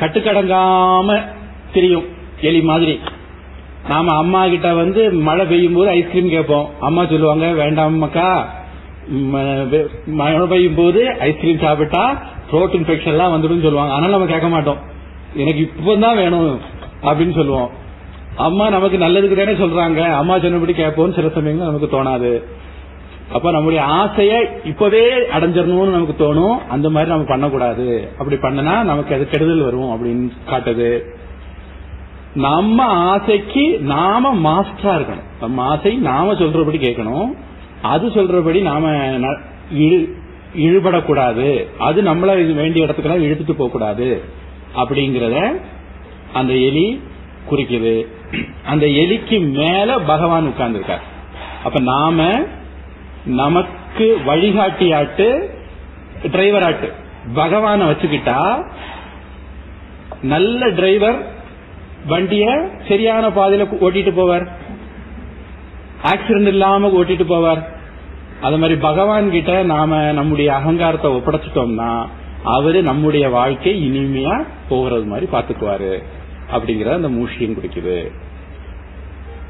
கட்டுக்கடங்காம தெரியும் எலி மாதிரி. நாம அம்மா கிட்ட வந்து மழை பெய்யும் போது ஐஸ்கிரீம் கேட்போம். அம்மா சொல்லுவாங்க வேண்டாம் மக்கா ம- மழை பெய்யும் போது ஐஸ்கிரீம் சாப்பிட்டா த்ரோட் இன்ஃபெக்ஷன் எல்லாம் வந்துடும் சொல்லுவாங்க. அதனால நம்ம கேட்க மாட்டோம். எனக்கு இப்பதான் வேணும் அப்படின்னு சொல்லுவோம். அம்மா நமக்கு நல்லதுக்கு தானே சொல்றாங்க. அம்மா சொன்னபடி கேட்போம்னு சில சமயங்கள் நமக்கு தோணாது. அப்ப நம்முடைய ஆசைய இப்பவே அடைஞ்சிடணும்னு நமக்கு தோணும். அந்த மாதிரி நம்ம பண்ணக்கூடாது. அப்படி பண்ணனா நமக்கு அது கெடுதல் வரும் அப்படின்னு காட்டுது. நம்ம ஆசைக்கு நாம மாஸ்டரா இருக்கணும். நம்ம ஆசை நாம சொல்றபடி கேட்கணும். அது சொல்றபடி நாம ந- இழு- இழுபடக்கூடாது. அது நம்மள இது வேண்டிய இடத்துக்கெல்லாம் இழுத்துட்டு போக கூடாது அப்படிங்கறத அந்த எலி குறிக்குது. அந்த எலிக்கு மேல பகவான் உட்கார்ந்துருக்கார். அப்ப நாம நமக்கு வழிகாட்டியாட்டு டிரைவர் ஆட்டு பகவான வச்சுக்கிட்டா நல்ல டிரைவர் வண்டிய சரியான பாதையில ஓட்டிட்டு போவார். ஆக்சிடென்ட் இல்லாம ஓட்டிட்டு போவார். அது மாதிரி பகவான் கிட்ட நாம நம்முடைய அகங்காரத்தை ஒப்படைச்சிட்டோம்னா அவரு நம்முடைய வாழ்க்கை இனிமையா போகிறது மாதிரி பாத்துக்குவாரு அப்படிங்கிற அந்த மூஷியம் குறிக்குது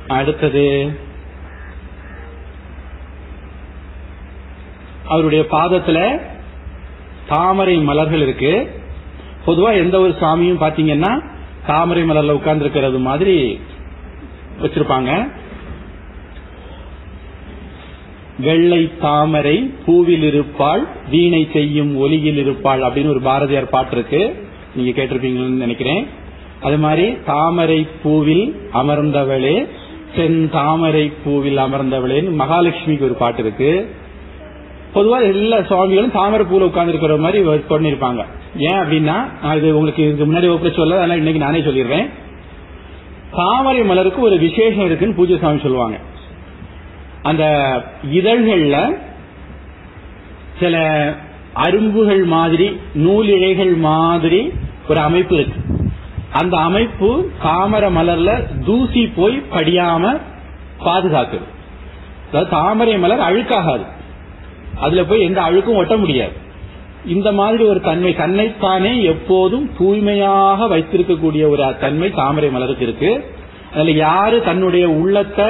அடுத்தது அவருடைய பாதத்துல தாமரை மலர்கள் இருக்கு. பொதுவா எந்த ஒரு சாமியும் பாத்தீங்கன்னா தாமரை மலர்ல உட்கார்ந்து இருக்கிறது மாதிரி வச்சிருப்பாங்க. வெள்ளை தாமரை பூவில் இருப்பாள் வீணை செய்யும் ஒலியில் இருப்பாள் அப்படின்னு ஒரு பாரதியார் பாட்டு இருக்கு. நீங்க கேட்டிருப்பீங்கன்னு நினைக்கிறேன். அது மாதிரி தாமரை பூவில் அமர்ந்தவளே சென் தாமரை பூவில் அமர்ந்தவளேன்னு மகாலட்சுமிக்கு ஒரு பாட்டு இருக்கு. பொதுவா எல்லா சுவாமிகளும் தாமரை பூவில் உட்கார்ந்து இருக்கிற மாதிரி பண்ணிருப்பாங்க. ஏன் அப்படின்னா நான் இது உங்களுக்கு இதுக்கு முன்னாடி ஒப்படை சொல்ல அதனால இன்னைக்கு நானே சொல்லிடுறேன். தாமரை மலருக்கு ஒரு விசேஷம் இருக்குன்னு பூஜை சுவாமி சொல்லுவாங்க. அந்த இதழ்கள்ல சில அரும்புகள் மாதிரி நூல் இழைகள் மாதிரி ஒரு அமைப்பு இருக்கு. அந்த அமைப்பு தாமரை மலர்ல தூசி போய் படியாம பாதுகாக்குது. அதாவது தாமரை மலர் அழுக்காகாது. அதுல போய் எந்த அழுக்கும் ஒட்ட முடியாது. இந்த மாதிரி ஒரு தன்மை தன்னைத்தானே எப்போதும் தூய்மையாக வைத்திருக்கக்கூடிய ஒரு தன்மை தாமரை மலருக்கு இருக்கு. அதுல யாரு தன்னுடைய உள்ளத்தை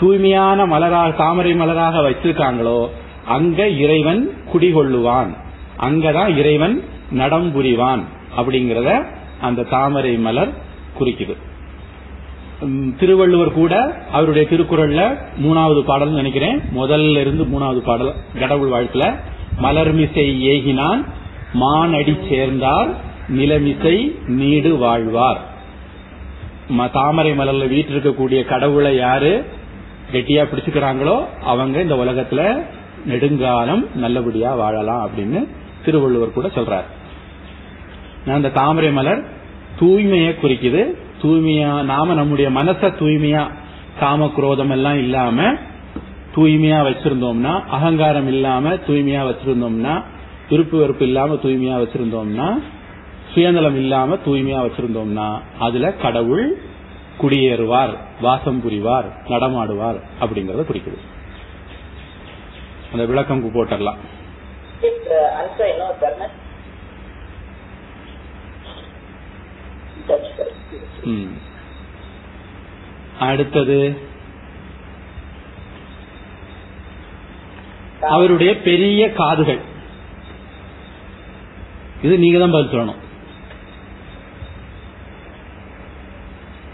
தூய்மையான மலராக தாமரை மலராக வச்சிருக்காங்களோ அங்க இறைவன் குடிகொள்ளுவான். அங்கதான் இறைவன் நடம் புரிவான் அப்படிங்கறத அந்த தாமரை மலர் குறிக்குது. திருவள்ளுவர் கூட அவருடைய திருக்குறள்ல மூணாவது பாடல் நினைக்கிறேன். முதல்ல இருந்து மூணாவது பாடல் கடவுள் வாழ்த்துல. மலர்மிசை ஏகினான் மானடி சேர்ந்தார் நிலமிசை நீடு வாழ்வார். தாமரை மலர்ல வீட்டில் இருக்கக்கூடிய கடவுளை யாரு? கெட்டியா பிடிச்சுக்கிறாங்களோ அவங்க இந்த உலகத்துல நெடுங்காலம் நல்லபடியா வாழலாம் அப்படின்னு திருவள்ளுவர் கூட சொல்றாரு. அந்த தாமரை மலர் தூய்மையை குறிக்குது. தூய்மையா நாம நம்முடைய மனச தூய்மையா காம குரோதம் எல்லாம் இல்லாம தூய்மையா வச்சிருந்தோம்னா அகங்காரம் இல்லாம தூய்மையா வச்சிருந்தோம்னா விருப்பு வெறுப்பு இல்லாம தூய்மையா வச்சிருந்தோம்னா சுயநலம் இல்லாம தூய்மையா வச்சிருந்தோம்னா அதுல கடவுள் குடியேறுவார் வாசம் புரிவார் நடமாடுவார் அப்படிங்கறத குறிக்குது. அந்த விளக்கம் போட்டுடலாம். அடுத்தது அவருடைய பெரிய காதுகள். இது நீங்க தான் பதில் சொல்லணும்.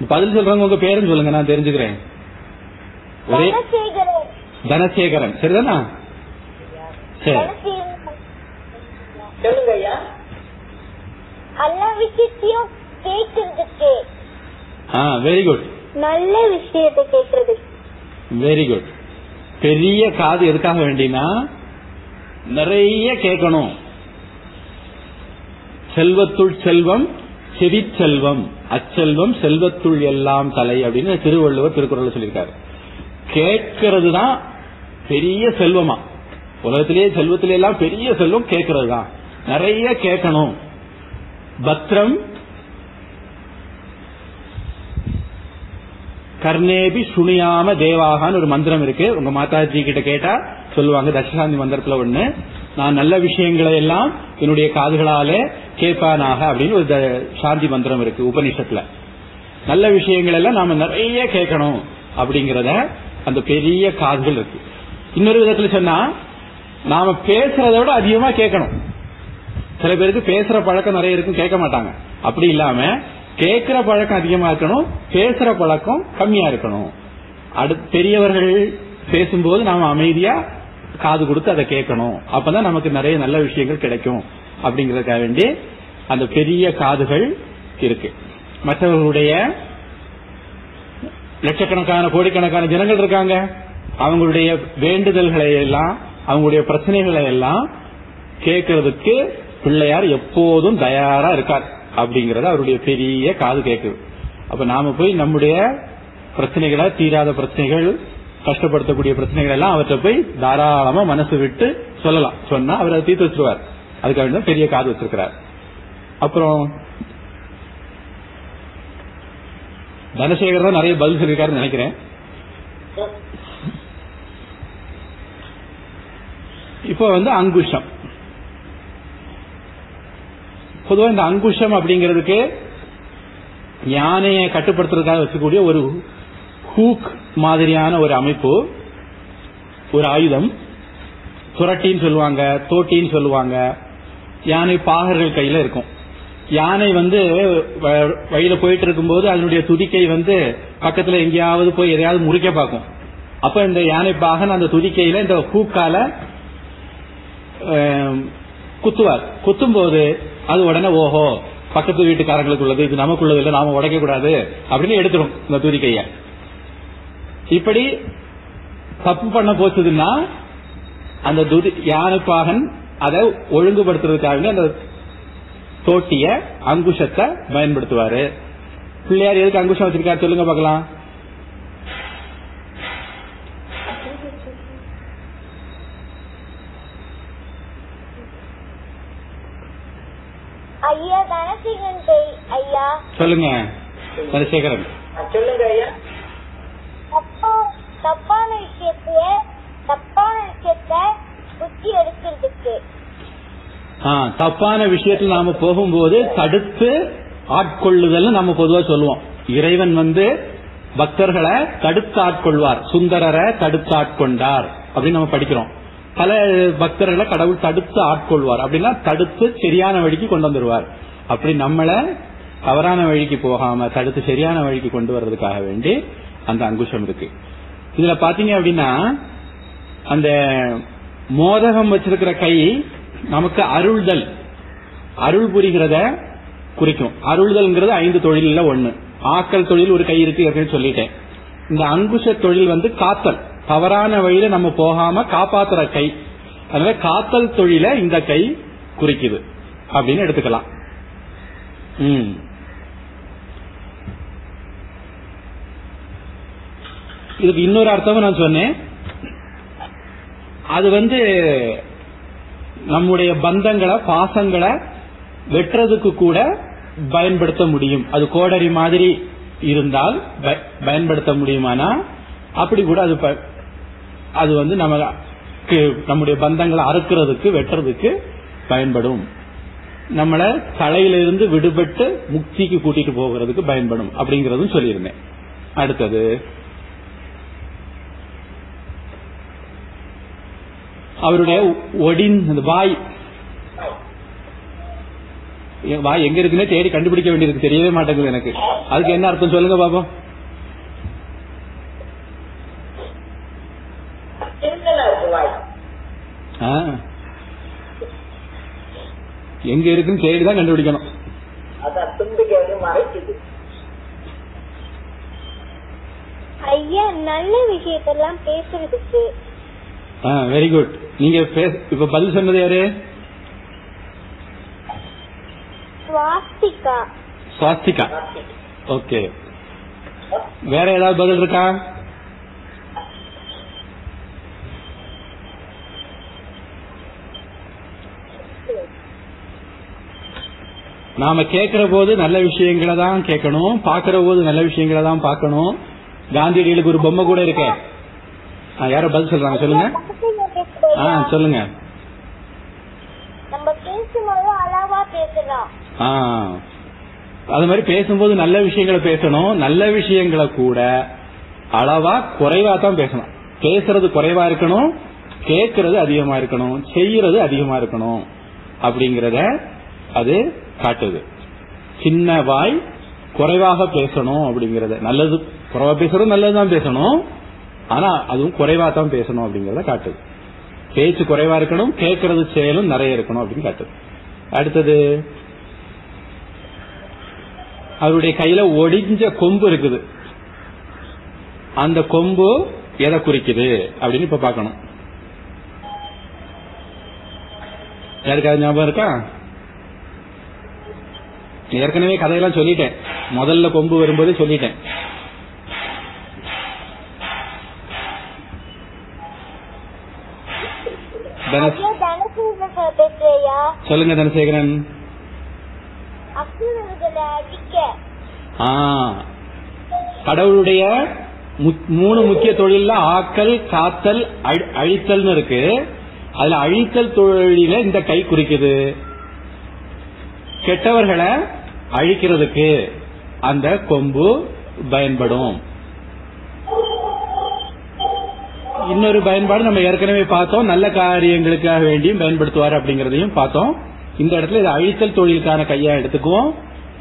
பதில் சொல்றவங்க உங்க பேருன்னு சொல்லுங்க நான் தெரிஞ்சுக்கிறேன். ஒரே தனசேகரன். தனசேகரன். சரிதானா? சரி. கேட்கறதுக்கு ஆ வெரி குட் நல்ல விஷயத்தை கேட்கறதுக்கு வெரி குட் பெரிய காது எதுக்காக வேண்டினா நிறைய கேட்கணும். செல்வத்துள் செல்வம் செவிச்செல்வம் அச்செல்வம் செல்வத்துள் எல்லாம் தலை அப்படின்னு திருவள்ளுவர் திருக்குறள் சொல்லியிருக்காரு. கேட்கறது தான் பெரிய செல்வமா? உலகத்திலேயே செல்வத்திலே எல்லாம் பெரிய செல்வம் கேட்கறது தான் நிறைய கேட்கணும். பத்ரம் கர்ணேபி சுனியாம தேவாகான்னு ஒரு மந்திரம் இருக்கு. உங்க மாதாஜி கிட்ட கேட்டா சொல்லுவாங்க தசசாந்தி மந்திரத்துல ஒண்ணு நான் நல்ல விஷயங்களை எல்லாம் என்னுடைய காதுகளாலே கேட்பானாக அப்படின்னு ஒரு த- சாந்தி மந்திரம் இருக்கு உபனிஷத்துல. நல்ல விஷயங்கள் எல்லாம் நாம நிறைய கேட்கணும் அப்படிங்கறத அந்த பெரிய காதுகள் இருக்கு. இன்னொரு விதத்துல சொன்னா நாம பேசுறத விட அதிகமா கேட்கணும். சில பேருக்கு பேசுற பழக்கம் நிறைய இருக்கும் கேட்க மாட்டாங்க. அப்படி இல்லாம கேட்கிற பழக்கம் அதிகமா இருக்கணும் பேசுற பழக்கம் கம்மியா இருக்கணும். அடுத்து பெரியவர்கள் பேசும்போது நாம அமைதியா காது கொடுத்து அதை கேட்கணும். அப்பதான் நமக்கு நிறைய நல்ல விஷயங்கள் கிடைக்கும் அப்படிங்கறதுக்காக வேண்டி அந்த பெரிய காதுகள் இருக்கு. மற்றவர்களுடைய லட்சக்கணக்கான கோடிக்கணக்கான ஜனங்கள் இருக்காங்க. அவங்களுடைய வேண்டுதல்களை எல்லாம் அவங்களுடைய பிரச்சனைகளை எல்லாம் கேட்கறதுக்கு பிள்ளையார் எப்போதும் தயாரா இருக்கார். அப்படிங்கறது அவருடைய பெரிய காது கேட்குது. அப்ப நாம போய் நம்முடைய பிரச்சனைகளை தீராத பிரச்சனைகள் கஷ்டப்படுத்தக்கூடிய பிரச்சனைகள் எல்லாம் அவற்றை போய் தாராளமா மனசு விட்டு சொல்லலாம். சொன்னா அவர் அதை தீர்த்து வச்சிருவார். அதுக்காக தான் பெரிய காது வச்சிருக்கிறார். அப்புறம் தனசேகர் தான் நிறைய பதில் சொல்லியிருக்காருன்னு நினைக்கிறேன். இப்போ வந்து அங்குஷம். பொதுவா இந்த அங்குஷம் அப்படிங்கிறதுக்கு யானையை கட்டுப்படுத்துறதுக்காக வச்சுக்கூடிய ஒரு ஹூக் மாதிரியான ஒரு அமைப்பு ஒரு ஆயுதம். துரட்டின்னு சொல்லுவாங்க தோட்டின்னு சொல்லுவாங்க. யானை பாகர்கள் கையில இருக்கும். யானை வந்து வ- வழியில போயிட்டு இருக்கும்போது அதனுடைய துதிக்கை வந்து பக்கத்துல எங்கேயாவது போய் எதையாவது முறிக்க பார்க்கும். அப்ப இந்த யானை பாகன் அந்த துதிக்கையில இந்த ஹூக்கால குத்துவார். குத்தும் போது அது உடனே ஓஹோ பக்கத்து வீட்டுக்காரங்களுக்கு உள்ளது இது நமக்குள்ளது இல்லை நாம உடைக்க கூடாது அப்படின்னு எடுத்துரும் இந்த துதிக்கைய இப்படி தப்பு பண்ண போச்சுதுன்னா அந்த துதி யானைப்பாகன் அதை ஒழுங்குபடுத்துறதுக்காக அந்த தோட்டிய அங்குஷத்தை பயன்படுத்துவாரு. பிள்ளையார் எதுக்கு அங்குஷம் வச்சிருக்காரு? சொல்லுங்க பார்க்கலாம் ஐயா தனசிகன் கை ஐயா சொல்லுங்க சந்திரசேகரன் சொல்லுங்க ஐயா. தப்பா தப்பான விஷயத்தைய தப்பான விஷயத்த புத்தி எடுக்கிறதுக்கு. தப்பான விஷயத்தில் நாம போகும்போது தடுத்து ஆட்கொள்ளுதல் நம்ம பொதுவா சொல்லுவோம். இறைவன் வந்து பக்தர்களை தடுத்து ஆட்கொள்வார் சுந்தரரை தடுத்து ஆட்கொண்டார் அப்படின்னு நம்ம படிக்கிறோம். பல பக்தர்களை கடவுள் தடுத்து ஆட்கொள்வார் அப்படின்னா தடுத்து சரியான வழிக்கு கொண்டு வந்துருவார். அப்படி நம்மள தவறான வழிக்கு போகாம தடுத்து சரியான வழிக்கு கொண்டு வர்றதுக்காக வேண்டி அந்த அங்குஷம் இருக்கு. இதுல பாத்தீங்க அப்படின்னா அந்த மோதகம் வச்சிருக்கிற கை நமக்கு அருள்தல். அருள் புரிகிறத குறிக்கும். அருள்தல்ங்கிறது ஐந்து தொழில்ல ஒண்ணு. ஆக்கல் தொழில் ஒரு கை இருக்கு அப்படின்னு சொல்லிட்டேன். இந்த அங்குஷ தொழில் வந்து காத்தல். தவறான வழியில நம்ம போகாம காப்பாத்துற கை. அதனால காத்தல் தொழில இந்த கை குறிக்குது. அப்படின்னு எடுத்துக்கலாம். ம். இதுக்கு இன்னொரு அர்த்தமும் நான் சொன்னேன். அது வந்து நம்முடைய பந்தங்களை பாசங்களை வெட்டுறதுக்கு கூட பயன்படுத்த முடியும். அது கோடரி மாதிரி இருந்தால் ப- பயன்படுத்த முடியுமானா? அப்படி கூட அது ப- அது வந்து நமக்கு நம்முடைய பந்தங்களை அறுக்கிறதுக்கு வெட்டுறதுக்கு பயன்படும். நம்மள தலையிலிருந்து விடுபட்டு முக்திக்கு கூட்டிட்டு போகிறதுக்கு பயன்படும். அப்படிங்கறதும் சொல்லியிருந்தேன். அடுத்தது அவருடைய ஒடின் அந்த வாய். வாய் எங்க இருக்குன்னே தேடி கண்டுபிடிக்க வேண்டியிருக்கு. தெரியவே மாட்டேங்குது எனக்கு. அதுக்கு என்ன அர்த்தம் சொல்லுங்க பாப்போம். எங்க இருக்குன்னு தேடி தான் கண்டுபிடிக்கணும். ஐயா நல்ல விஷயத்தெல்லாம் பேசுறதுக்கு. வெரி குட் நீங்க இப்ப பதில் சொன்னது யாரு? சுவாஸ்திகா ஓகே. வேற ஏதாவது பதில் இருக்கா? நாம கேட்கிற போது நல்ல விஷயங்களை தான் கேட்கணும். பாக்குற போது நல்ல விஷயங்களை தான் பார்க்கணும். காந்தியடிகளுக்கு ஒரு பொம்மை கூட இருக்கே. யாரோ பதில் சொல்றாங்க சொல்லுங்க. ஆ? சொல்லுங்க. நம்ம பேசும்போது அளவா பேசலாம். ஆ அது மாதிரி பேசும்போது நல்ல விஷயங்களை பேசணும். நல்ல விஷயங்களை கூட அளவா குறைவா தான் பேசணும். பேசுறது குறைவா இருக்கணும். கேட்கறது அதிகமா இருக்கணும். செய்யறது அதிகமா இருக்கணும். அப்படிங்கறத அது காட்டுது. சின்ன வாய் குறைவாக பேசணும் அப்படிங்கறத. நல்லது குறைவா பேசுறது நல்லதுதான் பேசணும். ஆனா அதுவும் குறைவா தான் பேசணும் அப்படிங்கறத காட்டுது. பேச்சு குறைவா இருக்கணும் கேட்கறது செயலும் நிறைய இருக்கணும் அப்படின்னு காட்டுது. அடுத்தது அவருடைய கையில ஒடிஞ்ச கொம்பு இருக்குது. அந்த கொம்பு எதை குறிக்குது அப்படின்னு இப்ப பாக்கணும் யாருக்காவது ஞாபகம் இருக்கா? ஏற்கனவே கதையெல்லாம் சொல்லிட்டேன். முதல்ல கொம்பு வரும்போது சொல்லிட்டேன் தனஸ் ஐயா தனசேகர பேசுறியா சொல்லுங்க தனசேகரன். கடவுளுடைய மூணு முக்கிய தொழில்ல ஆக்கல் காத்தல் அழி- அழித்தல்னு இருக்கு. அதுல அழித்தல் தொழில இந்த கை குறிக்குது. கெட்டவர்களை அழிக்கிறதுக்கு அந்த கொம்பு பயன்படும். இன்னொரு பயன்பாடு நம்ம ஏற்கனவே பார்த்தோம். நல்ல காரியங்களுக்காக வேண்டியும் பயன்படுத்துவார் அப்படிங்கறதையும் பார்த்தோம். இந்த இடத்துல இது அழித்தல் தொழிலுக்கான கையா எடுத்துக்குவோம்.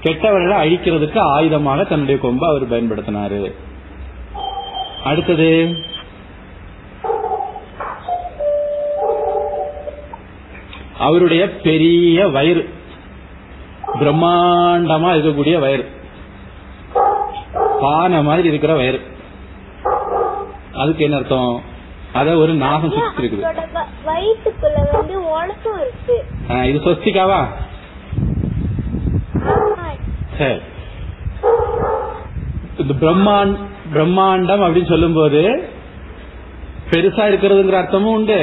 கெட்டவர்களை அழிக்கிறதுக்கு ஆயுதமாக தன்னுடைய கொம்பை அவர் பயன்படுத்தினாரு. அடுத்தது அவருடைய பெரிய வயிறு. பிரம்மாண்டமா இருக்கக்கூடிய வயிறு. பானை மாதிரி இருக்கிற வயிறு. அதுக்கு என்ன அர்த்தம்? அத ஒரு நாகம் சுத்தி இருக்குது வந்து உலகம் இருக்கு. இது சொஸ்திகாவா. சரி. இந்த பிரம்மாண்ட் பிரம்மாண்டம் அப்படின்னு சொல்லும்போது பெருசா இருக்கிறதுங்கிற அர்த்தமும் உண்டு.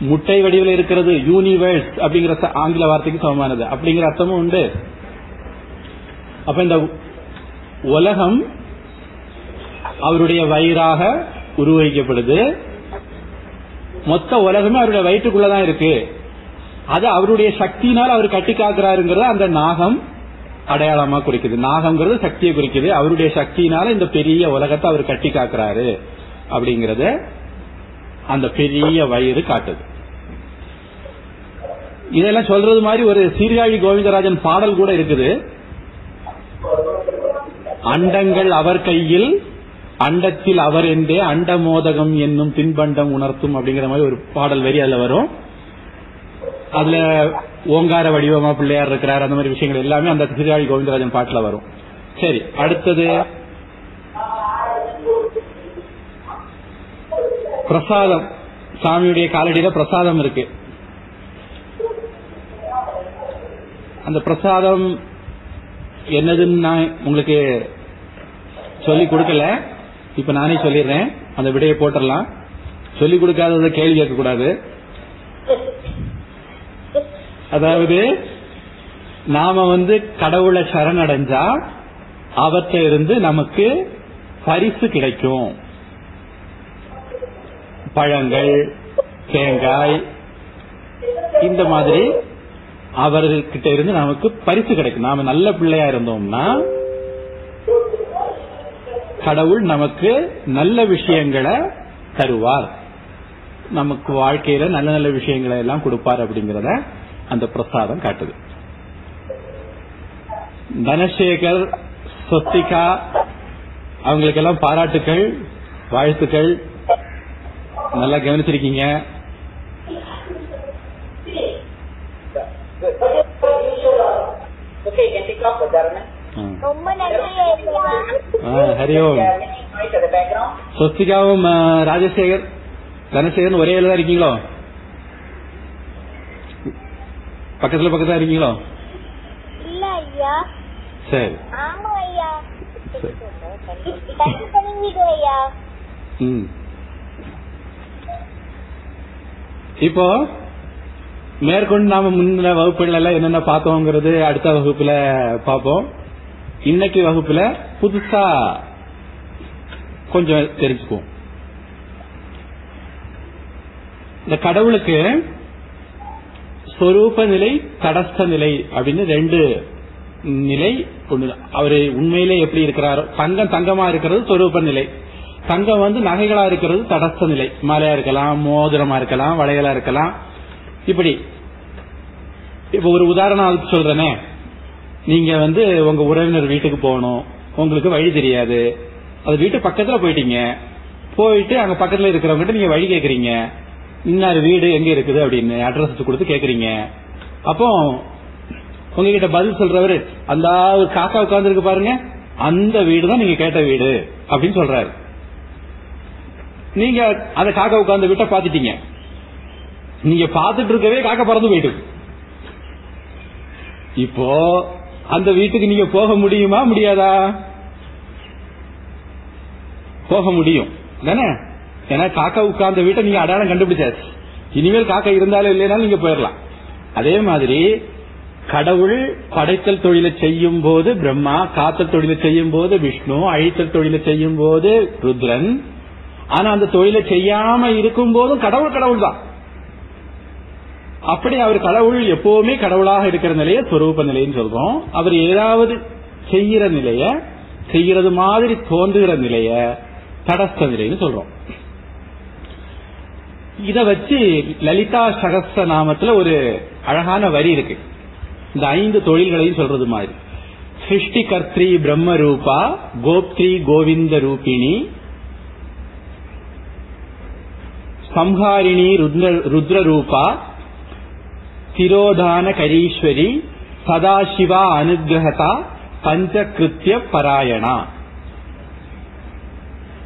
முட்டை வடிவில் இருக்கிறது யூனிவர்ஸ் அப்படிங்கிற ஆங்கில வார்த்தைக்கு சமமானது. அப்படிங்கிற அர்த்தமும் உண்டு. அப்ப இந்த உலகம் அவருடைய வயிறாக உருவகிக்கப்படுது. மொத்த உலகமே அவருடைய வயிற்றுக்குள்ளதான் இருக்கு. அது அவருடைய சக்தியினால் அவர் கட்டி காக்கிறாருங்கிறத அந்த நாகம் அடையாளமா குறிக்குது. நாகம்ங்கிறது சக்தியை குறிக்குது. அவருடைய சக்தியினால இந்த பெரிய உலகத்தை அவர் கட்டி காக்குறாரு அப்படிங்கறத அந்த பெரிய வயிறு காட்டுது. இதெல்லாம் சொல்றது மாதிரி ஒரு சீர்காழி கோவிந்தராஜன் பாடல் கூட இருக்குது. அண்டங்கள் அவர் கையில் அண்டத்தில் அவர் என்றே அண்டமோதகம் என்னும் தின்பண்டம் உணர்த்தும் அப்படிங்கிற மாதிரி ஒரு பாடல் வரி அதுல வரும். அதுல ஓங்கார வடிவமா பிள்ளையார் இருக்கிறார் அந்த மாதிரி விஷயங்கள் எல்லாமே அந்த திருவாளி கோவிந்தராஜன் பாட்டுல வரும். சரி அடுத்தது பிரசாதம். சாமியுடைய காலடியில பிரசாதம் இருக்கு. அந்த பிரசாதம் என்னதுன்னு நான் உங்களுக்கு சொல்லி கொடுக்கல. இப்ப நானே சொல்லிடுறேன். அந்த விடையை போட்டுடலாம். சொல்லி கொடுக்காதத கேள்வி கேட்க கூடாது அதாவது நாம வந்து கடவுளை சரணடைஞ்சா அவற்றை இருந்து நமக்கு பரிசு கிடைக்கும். பழங்கள் தேங்காய் இந்த மாதிரி அவர்கிட்ட இருந்து நமக்கு பரிசு கிடைக்கும். நாம நல்ல பிள்ளையா இருந்தோம்னா கடவுள் நமக்கு நல்ல விஷயங்களை தருவார். நமக்கு வாழ்க்கையில நல்ல நல்ல விஷயங்களை எல்லாம் கொடுப்பார் அப்படிங்கறத அந்த பிரசாதம் காட்டுது. தனசேகர் சொத்திகா அவங்களுக்கெல்லாம் பாராட்டுக்கள் வாழ்த்துக்கள். நல்லா கவனிச்சிருக்கீங்க. Okay, you can pick the garment. ரொம்ப ஹரி ஓம் ஆ, ராஜசேகர் தனசேகர் ஒரே தான் இருக்கீங்களோ? பக்கத்துல பக்கத்துல இருக்கீங்களோ? இல்ல ஐயா. சரி. இப்போ மேற்கொண்டு நாம முன்ன வகுப்புகள் எல்லாம் என்னென்ன பார்த்தோங்கிறது அடுத்த வகுப்புல பார்ப்போம். இன்னைக்கு வகுப்புல புதுசா கொஞ்சம் தெரிஞ்சுக்குவோம். இந்த கடவுளுக்கு சொரூப நிலை தடஸ்த நிலை அப்படின்னு ரெண்டு நிலை ஒண்ணு அவரு உண்மையிலே எப்படி இருக்கிறாரோ தங்கம் தங்கமா இருக்கிறது சொரூப நிலை. தங்கம் வந்து நகைகளா இருக்கிறது தடஸ்த நிலை. மலையா இருக்கலாம் மோதிரமா இருக்கலாம் வளையலா இருக்கலாம். இப்படி இப்ப ஒரு உதாரணம் சொல்றேனே. நீங்க வந்து உங்க உறவினர் வீட்டுக்கு போகணும். உங்களுக்கு வழி தெரியாது. அது வீட்டு பக்கத்துல போயிட்டீங்க. போயிட்டு அங்க பக்கத்துல இருக்கிறவங்க நீங்க வழி கேக்குறீங்க. இன்னார் வீடு எங்க இருக்குது அப்படின்னு அட்ரஸ் கொடுத்து கேக்குறீங்க. அப்போ உங்ககிட்ட பதில் சொல்றவரு அந்த காக்கா உட்கார்ந்துருக்கு பாருங்க. அந்த வீடு தான் நீங்க கேட்ட வீடு அப்படின்னு சொல்றாரு. நீங்க அந்த காக்கா உட்கார்ந்து வீட்டை பாத்துட்டீங்க நீங்க பாத்துட்டு இருக்கவே காக்கா பறந்து போயிட்டு. இப்போ அந்த வீட்டுக்கு நீங்க போக முடியுமா? முடியாதா? போக முடியும். தானே? ஏன்னா காக்கா உட்கார்ந்த வீட்டை நீங்க அடையாளம் கண்டுபிடிச்சாச்சு. இனிமேல் காக்கா இருந்தாலும் இல்லைனாலும் நீங்க போயிடலாம். அதே மாதிரி கடவுள் படைத்தல் தொழிலை செய்யும் போது பிரம்மா காத்தல் தொழிலை செய்யும் போது விஷ்ணு அழித்தல் தொழிலை செய்யும் போது ருத்ரன். ஆனா அந்த தொழிலை செய்யாம இருக்கும் போதும் கடவுள் கடவுள் தான் அப்படி அவர் கடவுள் எப்பவுமே கடவுளாக இருக்கிற நிலைய சொரூப நிலைன்னு சொல்றோம். அவர் ஏதாவது செய்யற நிலைய செய்யறது மாதிரி தோன்றுகிற நிலைய தடஸ்த நிலைன்னு சொல்றோம். இத வச்சு லலிதா சகஸ்த நாமத்துல ஒரு அழகான வரி இருக்கு. இந்த ஐந்து தொழில்களையும் சொல்றது மாதிரி. சிருஷ்டி கர்த்ரி பிரம்ம ரூபா கோப்திரி கோவிந்த ரூபிணி சம்ஹாரிணி ருத்ர ருத்ர ரூபா திரோதான கரீஸ்வரி சதாசிவா அனுகிரகதா பஞ்சகிருத்திய பராயணா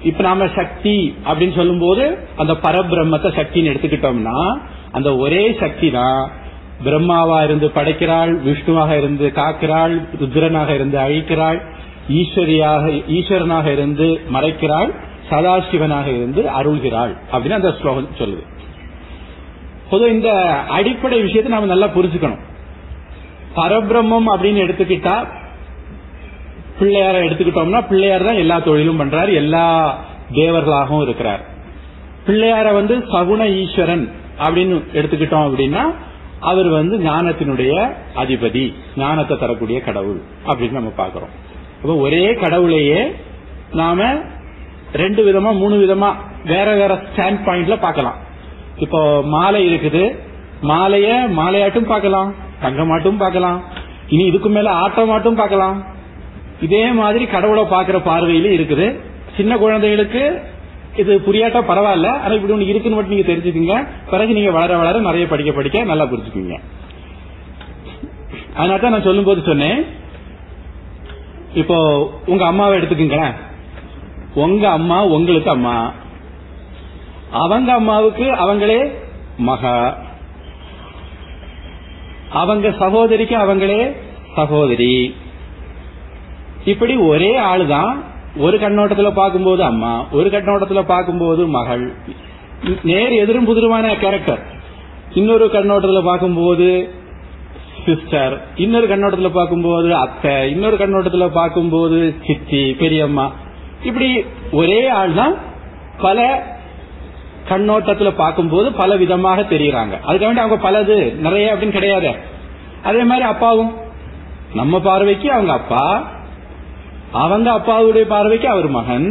இப்ப நாம சக்தி அப்படின்னு சொல்லும்போது அந்த பரபிரம்மத்தை சக்தின்னு எடுத்துக்கிட்டோம்னா அந்த ஒரே சக்தி தான் பிரம்மாவா இருந்து படைக்கிறாள் விஷ்ணுவாக இருந்து காக்கிறாள் ருத்ரனாக இருந்து அழிக்கிறாள் ஈஸ்வரியாக ஈஸ்வரனாக இருந்து மறைக்கிறாள் சதாசிவனாக இருந்து அருள்கிறாள் அப்படின்னு அந்த ஸ்லோகம் சொல்லுது பொது இந்த அடிப்படை விஷயத்தை நாம நல்லா புரிஞ்சுக்கணும். பரபிரம்மம் அப்படின்னு எடுத்துக்கிட்டா பிள்ளையார எடுத்துக்கிட்டோம்னா பிள்ளையார் தான் எல்லா தொழிலும் பண்றார் எல்லா தேவர்களாகவும் இருக்கிறார். பிள்ளையார வந்து சகுண ஈஸ்வரன் அப்படின்னு எடுத்துக்கிட்டோம் அப்படின்னா அவர் வந்து ஞானத்தினுடைய அதிபதி ஞானத்தை தரக்கூடிய கடவுள் அப்படின்னு நம்ம பாக்குறோம் அப்ப ஒரே கடவுளையே நாம ரெண்டு விதமா மூணு விதமா வேற வேற ஸ்டாண்ட் பாயிண்ட்ல பார்க்கலாம். இப்போ மாலை இருக்குது. மாலைய மாலையாட்டும் பார்க்கலாம் தங்கமாட்டும் பார்க்கலாம். இனி இதுக்கு மேல ஆட்டமாட்டும் பார்க்கலாம். இதே மாதிரி கடவுளை பாக்குற பார்வையில இருக்குது. சின்ன குழந்தைகளுக்கு இது புரியாட்டா பரவாயில்ல. ஆனா இப்படி ஒண்ணு இருக்குன்னு மட்டும் நீங்க தெரிஞ்சுக்கீங்க. பிறகு நீங்க வளர வளர நிறைய படிக்க படிக்க நல்லா புரிஞ்சுக்குவீங்க. அதனால தான் நான் சொல்லும்போது சொன்னேன். இப்போ உங்க அம்மாவை எடுத்துக்கீங்களேன். உங்க அம்மா உங்களுக்கு அம்மா. அவங்க அம்மாவுக்கு அவங்களே மகா. அவங்க சகோதரிக்கு அவங்களே சகோதரி. இப்படி ஒரே ஆளுதான் ஒரு கண்ணோட்டத்துல பார்க்கும்போது அம்மா ஒரு கண்ணோட்டத்துல பார்க்கும்போது மகள். நேர் எதிரும் புதிருமான கேரக்டர் இன்னொரு கண்ணோட்டத்துல பார்க்கும்போது சிஸ்டர் இன்னொரு கண்ணோட்டத்துல பார்க்கும்போது அத்தை. இன்னொரு கண்ணோட்டத்துல பார்க்கும்போது சித்தி பெரியம்மா. இப்படி ஒரே ஆள் தான் பல கண்ணோட்டத்துல பார்க்கும்போது பல விதமாக தெரியுறாங்க. அதுக்கு வேண்டி அவங்க பலது நிறைய அப்படின்னு கிடையாது. அதே மாதிரி அப்பாவும். நம்ம பார்வைக்கு அவங்க அப்பா அவங்க அப்பாவுடைய பார்வைக்கு அவர் மகன்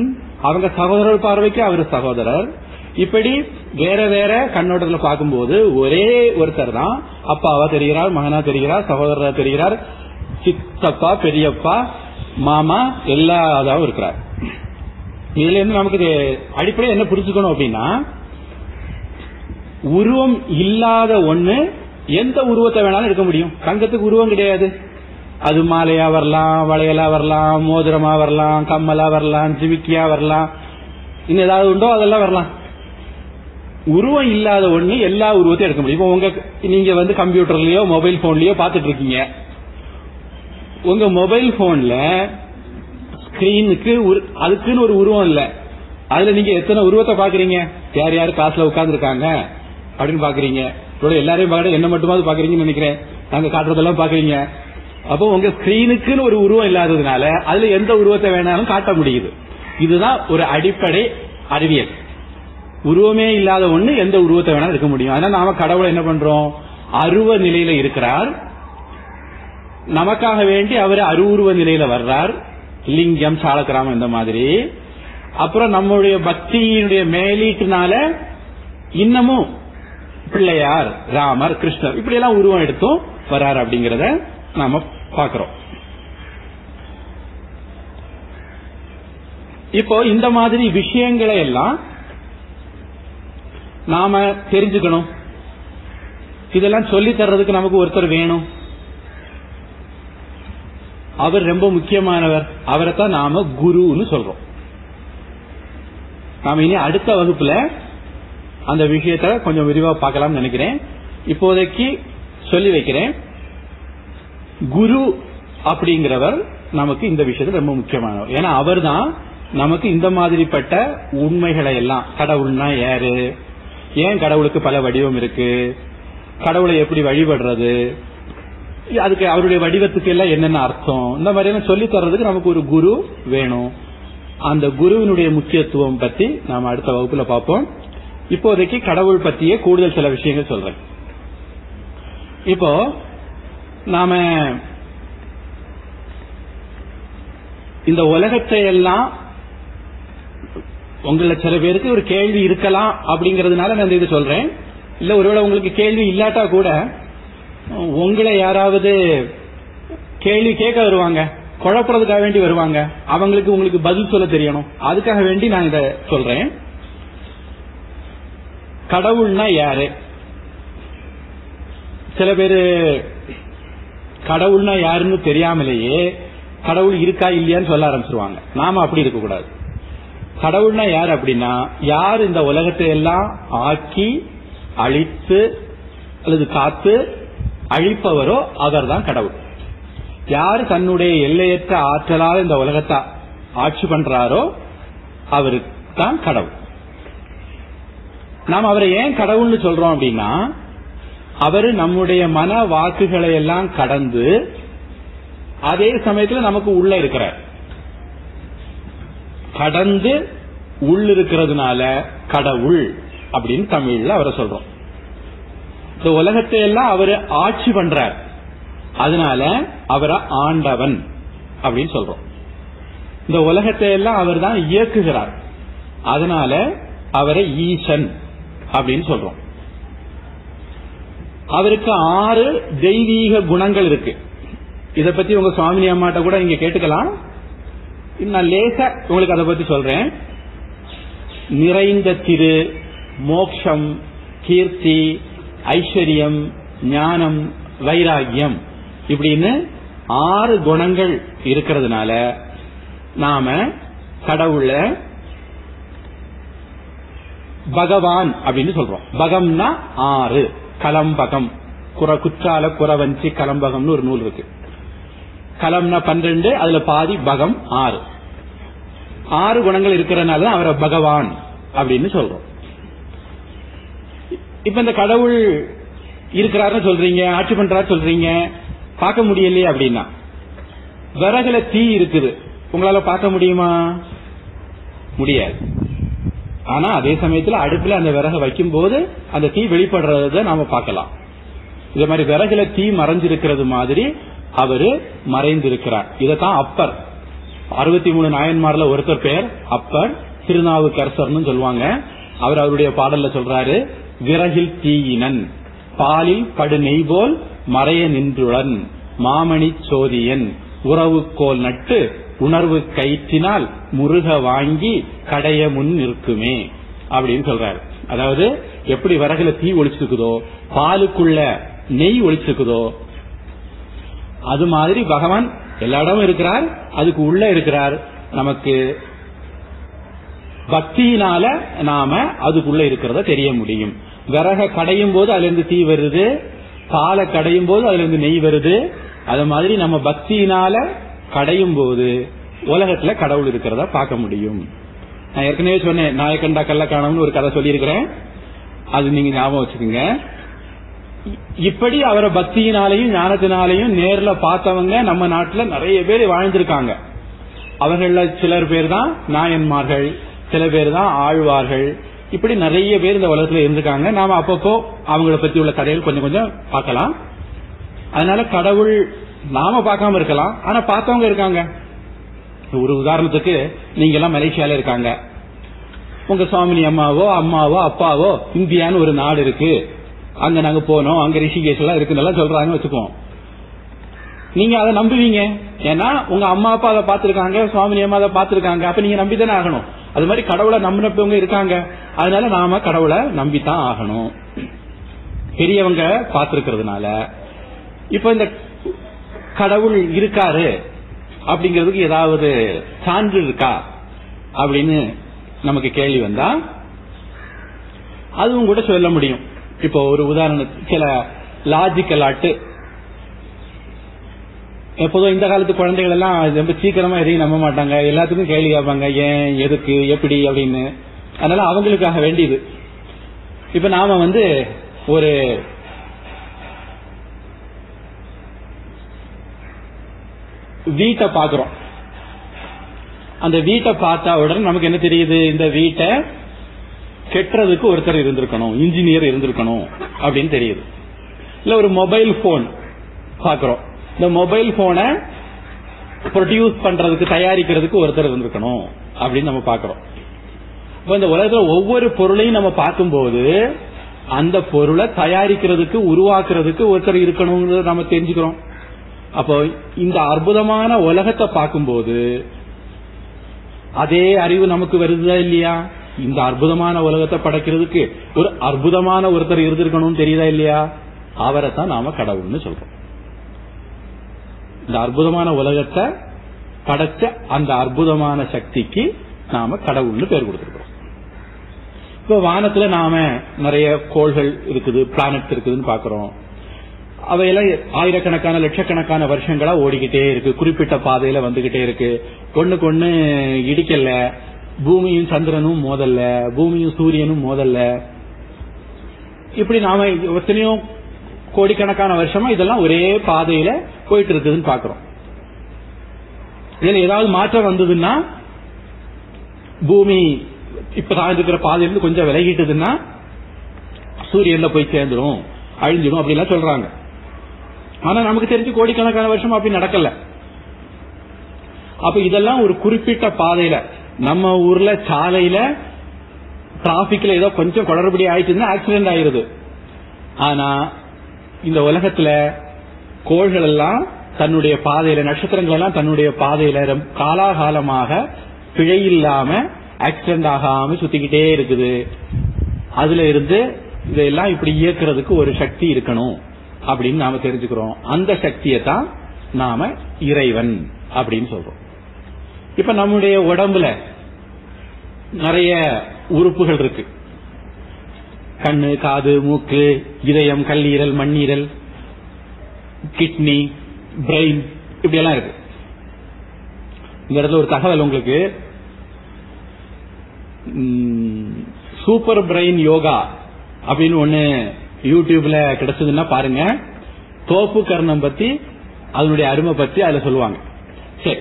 அவங்க சகோதரர் பார்வைக்கு அவர் சகோதரர். இப்படி வேற வேற கண்ணோட்டத்துல பார்க்கும்போது ஒரே ஒருத்தர் தான் அப்பாவா தெரிகிறார் மகனா தெரிகிறார் சகோதரரா தெரிகிறார் சித்தப்பா பெரியப்பா மாமா எல்லா இருக்கிறார். இதுல இருந்து நமக்கு இது என்ன புரிஞ்சுக்கணும் அப்படின்னா உருவம் இல்லாத ஒண்ணு எந்த உருவத்தை வேணாலும் எடுக்க முடியும். தங்கத்துக்கு உருவம் கிடையாது. அது மாலையா வரலாம் வளையலா வரலாம் மோதிரமா வரலாம் கம்மலா வரலாம் ஜிமிக்கியா வரலாம். இன்னும் ஏதாவது உண்டோ அதெல்லாம் வரலாம். உருவம் இல்லாத ஒண்ணு எல்லா உருவத்தையும் எடுக்க முடியும். இப்போ உங்க நீங்க வந்து கம்ப்யூட்டர்லயோ மொபைல் போன்லயோ பாத்துட்டு இருக்கீங்க உங்க மொபைல் போன்ல ஸ்கிரீனுக்கு அதுக்குன்னு ஒரு உருவம் இல்ல. அதுல நீங்க எத்தனை உருவத்தை பாக்குறீங்க யார் யார் காசுல உட்கார்ந்து இருக்காங்க அப்படின்னு பாக்குறீங்க. இவ்வளவு எல்லாரையும் என்ன மட்டுமாவது பாக்குறீங்கன்னு நினைக்கிறேன். நாங்க காட்டுறதெல்லாம் பாக்குறீங்க அப்போ உங்க ஸ்கிரீனுக்குன்னு ஒரு உருவம் இல்லாததுனால அதுல எந்த உருவத்தை வேணாலும் காட்ட முடியுது. இதுதான் ஒரு அடிப்படை அறிவியல். உருவமே இல்லாத ஒண்ணு எந்த உருவத்தை வேணாலும் இருக்க முடியும். அதனால நாம கடவுளை என்ன பண்றோம்? அருவ நிலையில இருக்கிறார். நமக்காக வேண்டி அவர் அருவுருவ நிலையில வர்றார். லிங்கம் சாலக்கிராமம் இந்த மாதிரி. அப்புறம் நம்முடைய பக்தியினுடைய மேலீட்டுனால இன்னமும் பிள்ளையார் ராமர் கிருஷ்ணர் இப்படி எல்லாம் உருவம் எடுத்தும் வர்றார் அப்படிங்கறத நாம பாக்குறோம் இப்போ இந்த மாதிரி விஷயங்களை எல்லாம் நாம தெரிஞ்சுக்கணும். இதெல்லாம் சொல்லி தர்றதுக்கு நமக்கு ஒருத்தர் வேணும். அவர் ரொம்ப முக்கியமானவர். அவரை தான் நாம குருன்னு சொல்றோம். நாம இனி அடுத்த வகுப்புல அந்த விஷயத்த கொஞ்சம் விரிவா பார்க்கலாம்னு நினைக்கிறேன். இப்போதைக்கு சொல்லி வைக்கிறேன். குரு அப்படிங்கிறவர் நமக்கு இந்த விஷயத்துல ரொம்ப முக்கியமானவர். ஏன்னா அவர் தான் நமக்கு இந்த மாதிரிப்பட்ட உண்மைகளை எல்லாம் கடவுள்னா யாரு? ஏன் கடவுளுக்கு பல வடிவம் இருக்கு? கடவுளை எப்படி வழிபடுறது? அதுக்கு அவருடைய வடிவத்துக்கு எல்லாம் என்னென்ன அர்த்தம்? இந்த மாதிரியான சொல்லி தர்றதுக்கு நமக்கு ஒரு குரு வேணும். அந்த குருவினுடைய முக்கியத்துவம் பத்தி நாம அடுத்த வகுப்புல பார்ப்போம். இப்போதைக்கு கடவுள் பத்தியே கூடுதல் சில விஷயங்கள் சொல்றேன். இப்போ நாம இந்த உலகத்தை எல்லாம் உங்களை சில பேருக்கு ஒரு கேள்வி இருக்கலாம் அப்படிங்கறதுனால நான் இது சொல்றேன். இல்ல ஒருவேளை உங்களுக்கு கேள்வி இல்லாட்டா கூட உங்களை யாராவது கேள்வி கேட்க வருவாங்க குழப்பறதுக்காக வேண்டி வருவாங்க அவங்களுக்கு உங்களுக்கு பதில் சொல்ல தெரியணும். அதுக்காக வேண்டி நான் இதை சொல்றேன். கடவுள்னா யாரு? சில பேரு கடவுள்னா யாருன்னு தெரியாமலேயே கடவுள் இருக்கா இல்லையான்னு சொல்ல ஆரம்பிச்சிருவாங்க. நாம அப்படி இருக்கக்கூடாது. கடவுள்னா யார் அப்படின்னா யார் இந்த உலகத்தை எல்லாம் ஆக்கி அழித்து அல்லது காத்து அழிப்பவரோ அவர்தான் கடவுள். யார் தன்னுடைய எல்லையற்ற ஆற்றலால் இந்த உலகத்தை ஆட்சி பண்றாரோ அவருக்கு தான் கடவுள். நாம் அவரை ஏன் கடவுள்னு சொல்றோம் அப்படின்னா அவரு நம்முடைய மன வாக்குகளை எல்லாம் கடந்து அதே சமயத்துல நமக்கு உள்ள இருக்கிறார். கடந்து உள் இருக்கிறதுனால கடவுள் அப்படின்னு தமிழ்ல அவரை சொல்றோம். இந்த உலகத்தை எல்லாம் அவரு ஆட்சி பண்றார். அதனால அவரை ஆண்டவன் அப்படின்னு சொல்றோம். இந்த உலகத்தை எல்லாம் அவர் தான் இயக்குகிறார். அதனால அவரை ஈசன் அப்படின்னு சொல்றோம். அவருக்கு ஆறு தெய்வீக குணங்கள் இருக்கு. இத பத்தி உங்க சுவாமினி அம்மாட்ட கூட நீங்க கேட்டுக்கலாம். நான் லேசா உங்களுக்கு அதை பத்தி சொல்றேன். நிறைந்த திரு மோக்ஷம் கீர்த்தி ஐஸ்வர்யம் ஞானம் வைராகியம் இப்படின்னு ஆறு குணங்கள் இருக்கிறதுனால நாம கடவுளை பகவான் அப்படின்னு சொல்றோம். பகம்னா ஆறு. கலம்பகம். குற குற்றால குறவஞ்சி கலம்பகம்னு ஒரு நூல் இருக்கு. கலம்னா பன்னிரண்டு அதுல பாதி பகம் ஆறு. ஆறு குணங்கள் இருக்கிறதுனால அவரை பகவான் அப்படின்னு சொல்றோம். இப்ப இந்த கடவுள் இருக்கிறாருன்னு சொல்றீங்க ஆட்சி பண்றாரு சொல்றீங்க பார்க்க முடியலையே அப்படின்னா. விறகுல தீ இருக்குது. உங்களால பார்க்க முடியுமா? முடியாது. ஆனா அதே சமயத்துல அடுப்புல அந்த விறகு வைக்கும் போது அந்த தீ வெளிப்படுறத நாம பார்க்கலாம். இதே மாதிரி விறகுல தீ மறைஞ்சிருக்கிறது மாதிரி அவரு மறைந்திருக்கிறார். இதத்தான் அப்பர். அறுபத்தி மூணு நாயன்மார்ல ஒருத்தர் பேர் அப்பர் திருநாவுக்கரசர்னு சொல்லுவாங்க. அவர் அவருடைய பாடல்ல சொல்றாரு விறகில் தீயினன் பாலில் படு நெய் போல் மறைய நின்றுடன் மாமணி சோதியன் உறவு கோல் நட்டு உணர்வு கயிற்றினால் முருக வாங்கி கடைய முன் நிற்குமே அப்படின்னு சொல்றாரு. அதாவது எப்படி விறகுல தீ ஒழிச்சிருக்குதோ பாலுக்குள்ள நெய் ஒழிச்சிருக்குதோ அது மாதிரி பகவான் எல்லா இடமும் இருக்கிறார் அதுக்கு உள்ள இருக்கிறார். நமக்கு பக்தியினால நாம அதுக்குள்ள இருக்கிறத தெரிய முடியும். விறக கடையும் போது அதுல இருந்து தீ வருது பாலை கடையும் போது அதுல இருந்து நெய் வருது. அது மாதிரி நம்ம பக்தியினால கடையும் போது உலகத்துல கடவுள் இருக்கிறத பார்க்க முடியும். நான் ஏற்கனவே சொன்னேன் நாயக்கண்டா கள்ளக்கானம்னு ஒரு கதை சொல்லியிருக்கிறேன். அது நீங்க ஞாபகம் வச்சுக்கோங்க. இப்படி அவரை பக்தியினாலையும் ஞானத்தினாலையும் நேர்ல பார்த்தவங்க நம்ம நாட்டுல நிறைய பேர் வாழ்ந்திருக்காங்க. அவர்கள சிலர் பேர் தான் நாயன்மார்கள் சில பேர் தான் ஆழ்வார்கள். இப்படி நிறைய பேர் இந்த உலகத்துல இருந்திருக்காங்க. நாம அப்பப்போ அவங்கள பத்தி உள்ள கதைகள் கொஞ்சம் கொஞ்சம் பார்க்கலாம். அதனால கடவுள் நாம பார்க்காம இருக்கலாம். ஆனா பார்த்தவங்க இருக்காங்க. ஒரு உதாரணத்துக்கு நீங்க எல்லாம் மலேசியால இருக்காங்க. உங்க சுவாமினி அம்மாவோ அம்மாவோ அப்பாவோ இந்தியான்னு ஒரு நாடு இருக்கு. அங்க நாங்க போனோம். அங்க ரிஷிகேஷ் எல்லாம் இருக்குன்னு சொல்றாங்கன்னு வச்சுக்குவோம். நீங்க அதை நம்புவீங்க. ஏன்னா உங்க அம்மா அப்பா அதை பார்த்திருக்காங்க சுவாமி அம்மா அதை பார்த்திருக்காங்க. அப்ப நீங்க நம்பிதானே ஆகணும். அது மாதிரி கடவுளை நம்பினப்பவங்க இருக்காங்க. அதனால நாம கடவுளை நம்பித்தான் ஆகணும். பெரியவங்க பார்த்திருக்கிறதுனால. இப்ப இந்த கடவுள் இருக்காரு அப்படிங்கிறதுக்கு ஏதாவது சான்று இருக்கா அப்படின்னு நமக்கு கேள்வி வந்தா அதுவும் கூட சொல்ல முடியும். இப்போ ஒரு உதாரணத்துக்கு சில லாஜிக்கல் ஆட்டு எப்போதும் இந்த காலத்து குழந்தைகள் எல்லாம் ரொம்ப சீக்கிரமா எதையும் நம்ப மாட்டாங்க. எல்லாத்துக்கும் கேள்வி கேட்பாங்க ஏன் எதுக்கு எப்படி? அப்படின்னு. அதனால அவங்களுக்காக வேண்டியது. இப்ப நாம வந்து ஒரு வீட்டை பாக்குறோம் அந்த வீட்டை பார்த்தா உடனே நமக்கு என்ன தெரியுது? இந்த வீட்டை கெட்டுறதுக்கு ஒருத்தர் இருந்திருக்கணும் இன்ஜினியர் இருந்திருக்கணும் அப்படின்னு தெரியுது. இல்ல ஒரு மொபைல் போன் பாக்குறோம் இந்த மொபைல் போனை ப்ரொடியூஸ் பண்றதுக்கு தயாரிக்கிறதுக்கு ஒருத்தர் இருந்திருக்கணும் அப்படின்னு நம்ம பாக்குறோம் இப்ப இந்த உலகத்துல ஒவ்வொரு பொருளையும் நம்ம பார்க்கும்போது அந்த பொருளை தயாரிக்கிறதுக்கு உருவாக்குறதுக்கு ஒருத்தர் இருக்கணுங்கிறத நம்ம தெரிஞ்சுக்கிறோம். அப்போ இந்த அற்புதமான உலகத்தை பார்க்கும்போது அதே அறிவு நமக்கு வருதா இல்லையா? இந்த அற்புதமான உலகத்தை படைக்கிறதுக்கு ஒரு அற்புதமான ஒருத்தர் இருந்திருக்கணும்னு தெரியுதா இல்லையா? அவரை தான் நாம கடவுள்னு சொல்றோம். இந்த அற்புதமான உலகத்தை படைச்ச அந்த அற்புதமான சக்திக்கு நாம கடவுள்னு பேர் கொடுத்திருக்கிறோம். இப்ப வானத்துல நாம நிறைய கோள்கள் இருக்குது பிளானட் இருக்குதுன்னு பாக்குறோம் அவையெல்லாம் ஆயிரக்கணக்கான லட்சக்கணக்கான வருஷங்களா ஓடிக்கிட்டே இருக்கு. குறிப்பிட்ட பாதையில வந்துகிட்டே இருக்கு. ஒண்ணுக்கு ஒண்ணு இடிக்கல. பூமியும் சந்திரனும் மோதல்ல. பூமியும் சூரியனும் மோதல்ல. இப்படி நாம எத்தனையோ கோடிக்கணக்கான வருஷமா இதெல்லாம் ஒரே பாதையில போயிட்டு இருக்குதுன்னு பாக்குறோம். இதுல ஏதாவது மாற்றம் வந்ததுன்னா பூமி இப்ப தான் இருக்கிற பாதையிலிருந்து கொஞ்சம் விலகிட்டதுன்னா சூரியன்ல போய் சேர்ந்துடும் அழிஞ்சிடும் அப்படிலாம் சொல்றாங்க. ஆனா நமக்கு தெரிஞ்சு கோடிக்கணக்கான வருஷம் அப்படி நடக்கல. அப்ப இதெல்லாம் ஒரு குறிப்பிட்ட பாதையில நம்ம ஊர்ல சாலையில டிராபிக்ல ஏதோ கொஞ்சம் குளறுபடி ஆயிட்டுன்னா ஆக்சிடென்ட் ஆயிருது ஆனா இந்த உலகத்துல கோள்கள் எல்லாம் தன்னுடைய பாதையில நட்சத்திரங்கள் எல்லாம் தன்னுடைய பாதையில காலாகாலமாக பிழை இல்லாம ஆக்சிடென்ட் ஆகாம சுத்திக்கிட்டே இருக்குது. அதுல இருந்து இதெல்லாம் இப்படி இயக்குறதுக்கு ஒரு சக்தி இருக்கணும். அப்படின்னு நாம தெரிஞ்சுக்கிறோம். அந்த சக்தியை தான் நாம இறைவன் அப்படின்னு சொல்றோம். இப்ப நம்முடைய உடம்புல நிறைய உறுப்புகள் இருக்கு. கண்ணு காது மூக்கு இதயம் கல்லீரல் மண்ணீரல் கிட்னி பிரெயின் இப்படி எல்லாம் இருக்கு. இந்த இடத்துல ஒரு தகவல் உங்களுக்கு. சூப்பர் பிரெயின் யோகா அப்படின்னு ஒண்ணு யூடியூப்ல கிடைச்சதுன்னா பாருங்க. தோப்பு கர்ணம் பத்தி அதனுடைய அருமை பத்தி அதுல சொல்லுவாங்க. சரி.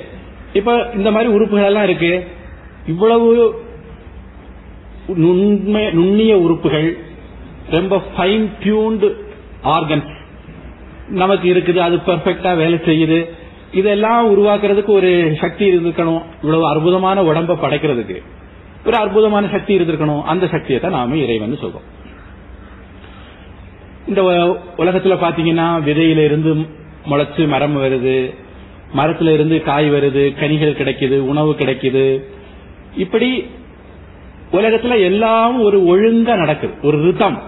இப்ப இந்த மாதிரி உறுப்புகள் எல்லாம் இருக்கு. இவ்வளவு நுண்ணிய உறுப்புகள் ரொம்ப ஃபைன் டியூன்டு ஆர்கன்ஸ் நமக்கு இருக்குது அது பெர்ஃபெக்டா வேலை செய்யுது. இதெல்லாம் உருவாக்குறதுக்கு ஒரு சக்தி இருந்திருக்கணும். இவ்வளவு அற்புதமான உடம்ப படைக்கிறதுக்கு. ஒரு அற்புதமான சக்தி இருந்திருக்கணும். அந்த சக்தியை தான் நாம இறைவன் சொல்றோம். இந்த உலகத்துல பாத்தீங்கன்னா விதையில இருந்து முளைச்சு மரம் வருது மரத்துல இருந்து காய் வருது கனிகள் கிடைக்குது உணவு கிடைக்குது. இப்படி உலகத்துல எல்லாம் ஒரு ஒழுங்கா நடக்குது ஒரு ரித்தம்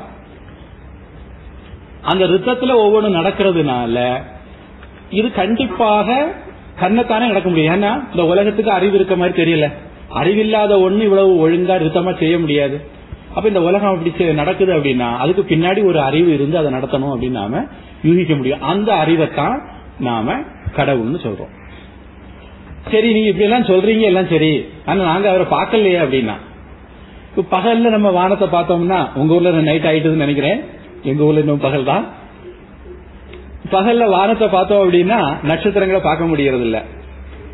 அந்த ரித்தத்துல ஒவ்வொன்று நடக்கிறதுனால இது கண்டிப்பாக தன்னைத்தானே நடக்க முடியும். ஏன்னா இந்த உலகத்துக்கு அறிவு இருக்க மாதிரி தெரியல. அறிவில்லாத ஒண்ணு இவ்வளவு ஒழுங்கா ரித்தமா செய்ய முடியாது. அப்ப இந்த உலகம் அப்படி நடக்குது அப்படின்னா அதுக்கு பின்னாடி ஒரு அறிவு இருந்து அதை நடத்தணும் அப்படின்னு நாம யூகிக்க முடியும். அந்த அறிவைத்தான் நாம கடவுள்னு சொல்றோம். சரி நீங்க இப்படி எல்லாம் சொல்றீங்க எல்லாம் சரி. ஆனா நாங்க அவரை பார்க்கலையே அப்படின்னா. இப்ப பகல்ல நம்ம வானத்தை பார்த்தோம்னா உங்க ஊர்ல நைட் ஆயிட்டுதுன்னு நினைக்கிறேன். எங்க ஊர்ல இன்னும் பகல் தான். பகல்ல வானத்தை பார்த்தோம் அப்படின்னா நட்சத்திரங்களை பார்க்க முடியறது இல்ல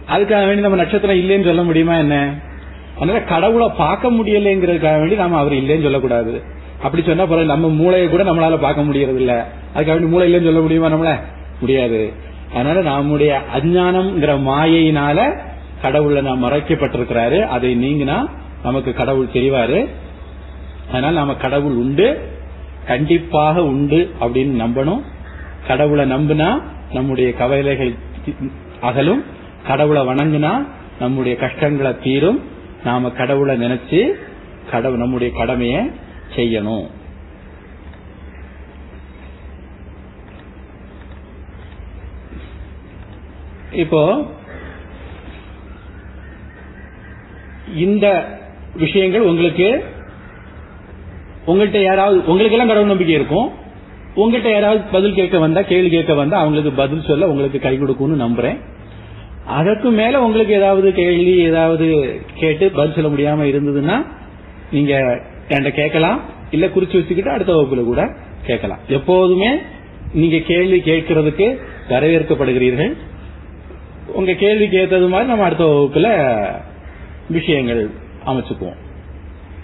அதுக்காக வேண்டி நம்ம நட்சத்திரம் இல்லைன்னு சொல்ல முடியுமா என்ன? அதனால கடவுளை பார்க்க முடியலைங்கிறதுக்காக வேண்டி நாம அவர் இல்லைன்னு சொல்லக்கூடாது. அப்படி சொன்னா பிறகு நம்ம மூளையை கூட நம்மளால பார்க்க முடியறது இல்ல அதுக்காக வேண்டி மூளை இல்லைன்னு சொல்ல முடியுமா நம்மள? முடியாது. அதனால நம்முடைய அஜானம்ங்கிற மாயையினால கடவுளை நாம் மறைக்கப்பட்டிருக்கிறாரு. அதை நீங்கினா நமக்கு கடவுள் தெரிவாரு. அதனால நாம கடவுள் உண்டு. கண்டிப்பாக உண்டு அப்படின்னு நம்பணும். கடவுளை நம்பினா நம்முடைய கவலைகள் அகலும். கடவுளை வணங்குனா நம்முடைய கஷ்டங்களை தீரும். நாம கடவுளை நினைச்சு கடவுள் நம்முடைய கடமைய செய்யணும். இப்போ இந்த விஷயங்கள் உங்களுக்கு உங்கள்கிட்ட யாராவது உங்களுக்கு எல்லாம் கடவுள் நம்பிக்கை இருக்கும். உங்கள்கிட்ட யாராவது பதில் கேட்க வந்தா கேள்வி கேட்க வந்தா அவங்களுக்கு பதில் சொல்ல உங்களுக்கு கை கொடுக்கும்னு நம்புறேன். அதற்கு மேல உங்களுக்கு ஏதாவது கேள்வி ஏதாவது கேட்டு பதில் சொல்ல முடியாம இருந்ததுன்னா நீங்க என்கிட்ட கேட்கலாம். இல்ல குறிச்சு வச்சுக்கிட்டு அடுத்த வகுப்புல கூட கேட்கலாம். எப்போதுமே நீங்க கேள்வி கேட்கறதுக்கு வரவேற்கப்படுகிறீர்கள். உங்க கேள்வி கேட்டது மாதிரி நம்ம அடுத்த வகுப்புல விஷயங்கள் அமைச்சுக்குவோம்.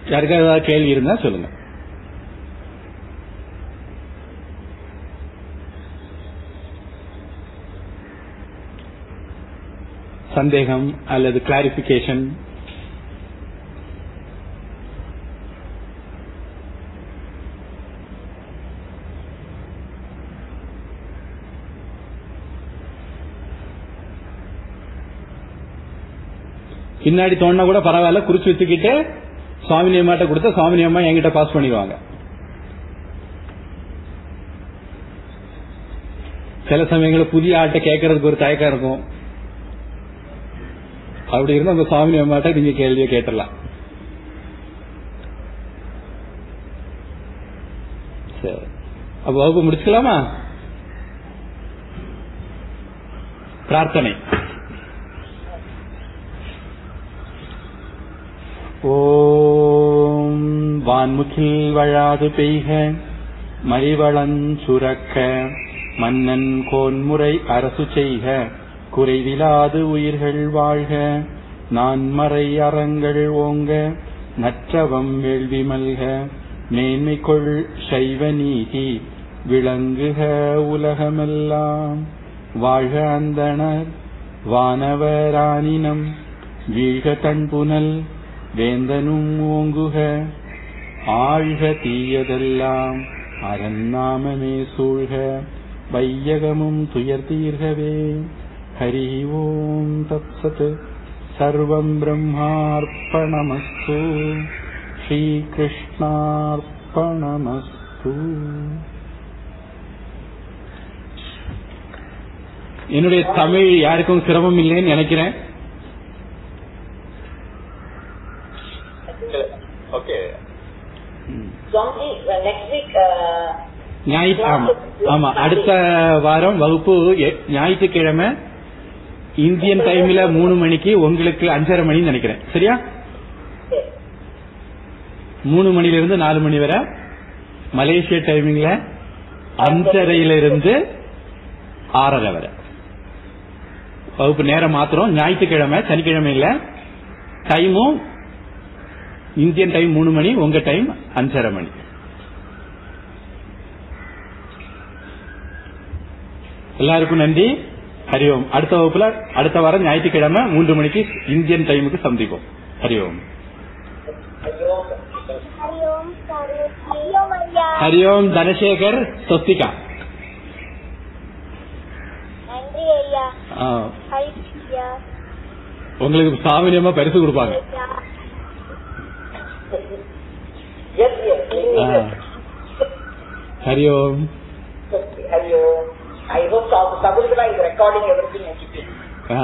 யாருக்காவது ஏதாவது கேள்வி இருந்தா சொல்லுங்க. சந்தேகம் அல்லது கிளாரிபிகேஷன் பின்னாடி தோணுனா கூட பரவாயில்ல குறிச்சு வச்சுக்கிட்டு சுவாமி நியமாட்ட கொடுத்த சுவாமி நியமா என்கிட்ட பாஸ் பண்ணிடுவாங்க. சில சமயங்களில் புதிய ஆட்டை கேட்கறதுக்கு ஒரு தயக்கம் இருக்கும். அப்படி இருந்தா அந்த சாமி அம்மாட்ட நீங்க கேள்வியை கேட்டலாம் சரி. அப்ப வகுப்பு முடிச்சுக்கலாமா? பிரார்த்தனை. ஓம் வான்முகில் வழாது பெய்க மறிவளஞ்சுரக்க மன்னன் கோன்முறை அரசு செய்க. குறைவிலாது உயிர்கள் வாழ்க. நான் மறை அறங்கள் ஓங்க நற்றவம் வேள்வி மல்க. மேன்மை கொள் சைவ நீதி விளங்குக உலகமெல்லாம். வாழ்க அந்தனர் வானவரானினம். வீழ்க தன்புனல் வேந்தனும் ஓங்குக. ஆழ்க தீயதெல்லாம் அரண்நாமமே சூழ்க. வையகமும் துயர் ஹரி ஓம் தத்சத் சர்வம் பிரம்மார்ப்பணமஸ்து ஸ்ரீகிருஷ்ணார்ப்பணமஸ்து என்னுடைய தமிழ் யாருக்கும் சிரமம் இல்லைன்னு நினைக்கிறேன். ஓகே சுவாமி நெக்ஸ்ட் வீக் ஞாயிற்று ஆமா ஆமா அடுத்த வாரம் வகுப்பு எ- ஞாயிற்றுக்கிழமை இந்தியன் டைம்ல மூணு மணிக்கு உங்களுக்கு அஞ்சரை மணின்னு நினைக்கிறேன். சரியா? மூணு மணில இருந்து நாலு மணி வரை மலேசிய டைமிங்ல அஞ்சரையில இருந்து ஆறரை வரை. வகுப்பு நேரம் மாத்திரம். ஞாயிற்றுக்கிழமை சனிக்கிழமை இல்ல டைமும் இந்தியன் டைம் மூணு மணி உங்க டைம் அஞ்சரை மணி. எல்லாருக்கும் நன்றி. ஹரி ஓம் அடுத்த வகுப்புல அடுத்த வாரம் ஞாயிற்றுக்கிழமை மூன்று மணிக்கு இந்தியன் டைமுக்கு சந்திப்போம். ஹரி ஓம். ஹரி ஓம் தனசேகர் சொஸ்திகா உங்களுக்கு சாமியமா பரிசு கொடுப்பாங்க. ஹரி ஓம் ஹரி ஓம். ஹரிஓம் ஐயோ ஐ ஹோப் தமிழ்ல இது ரெக்கார்டிங் எவ்ரிதிங் ஆ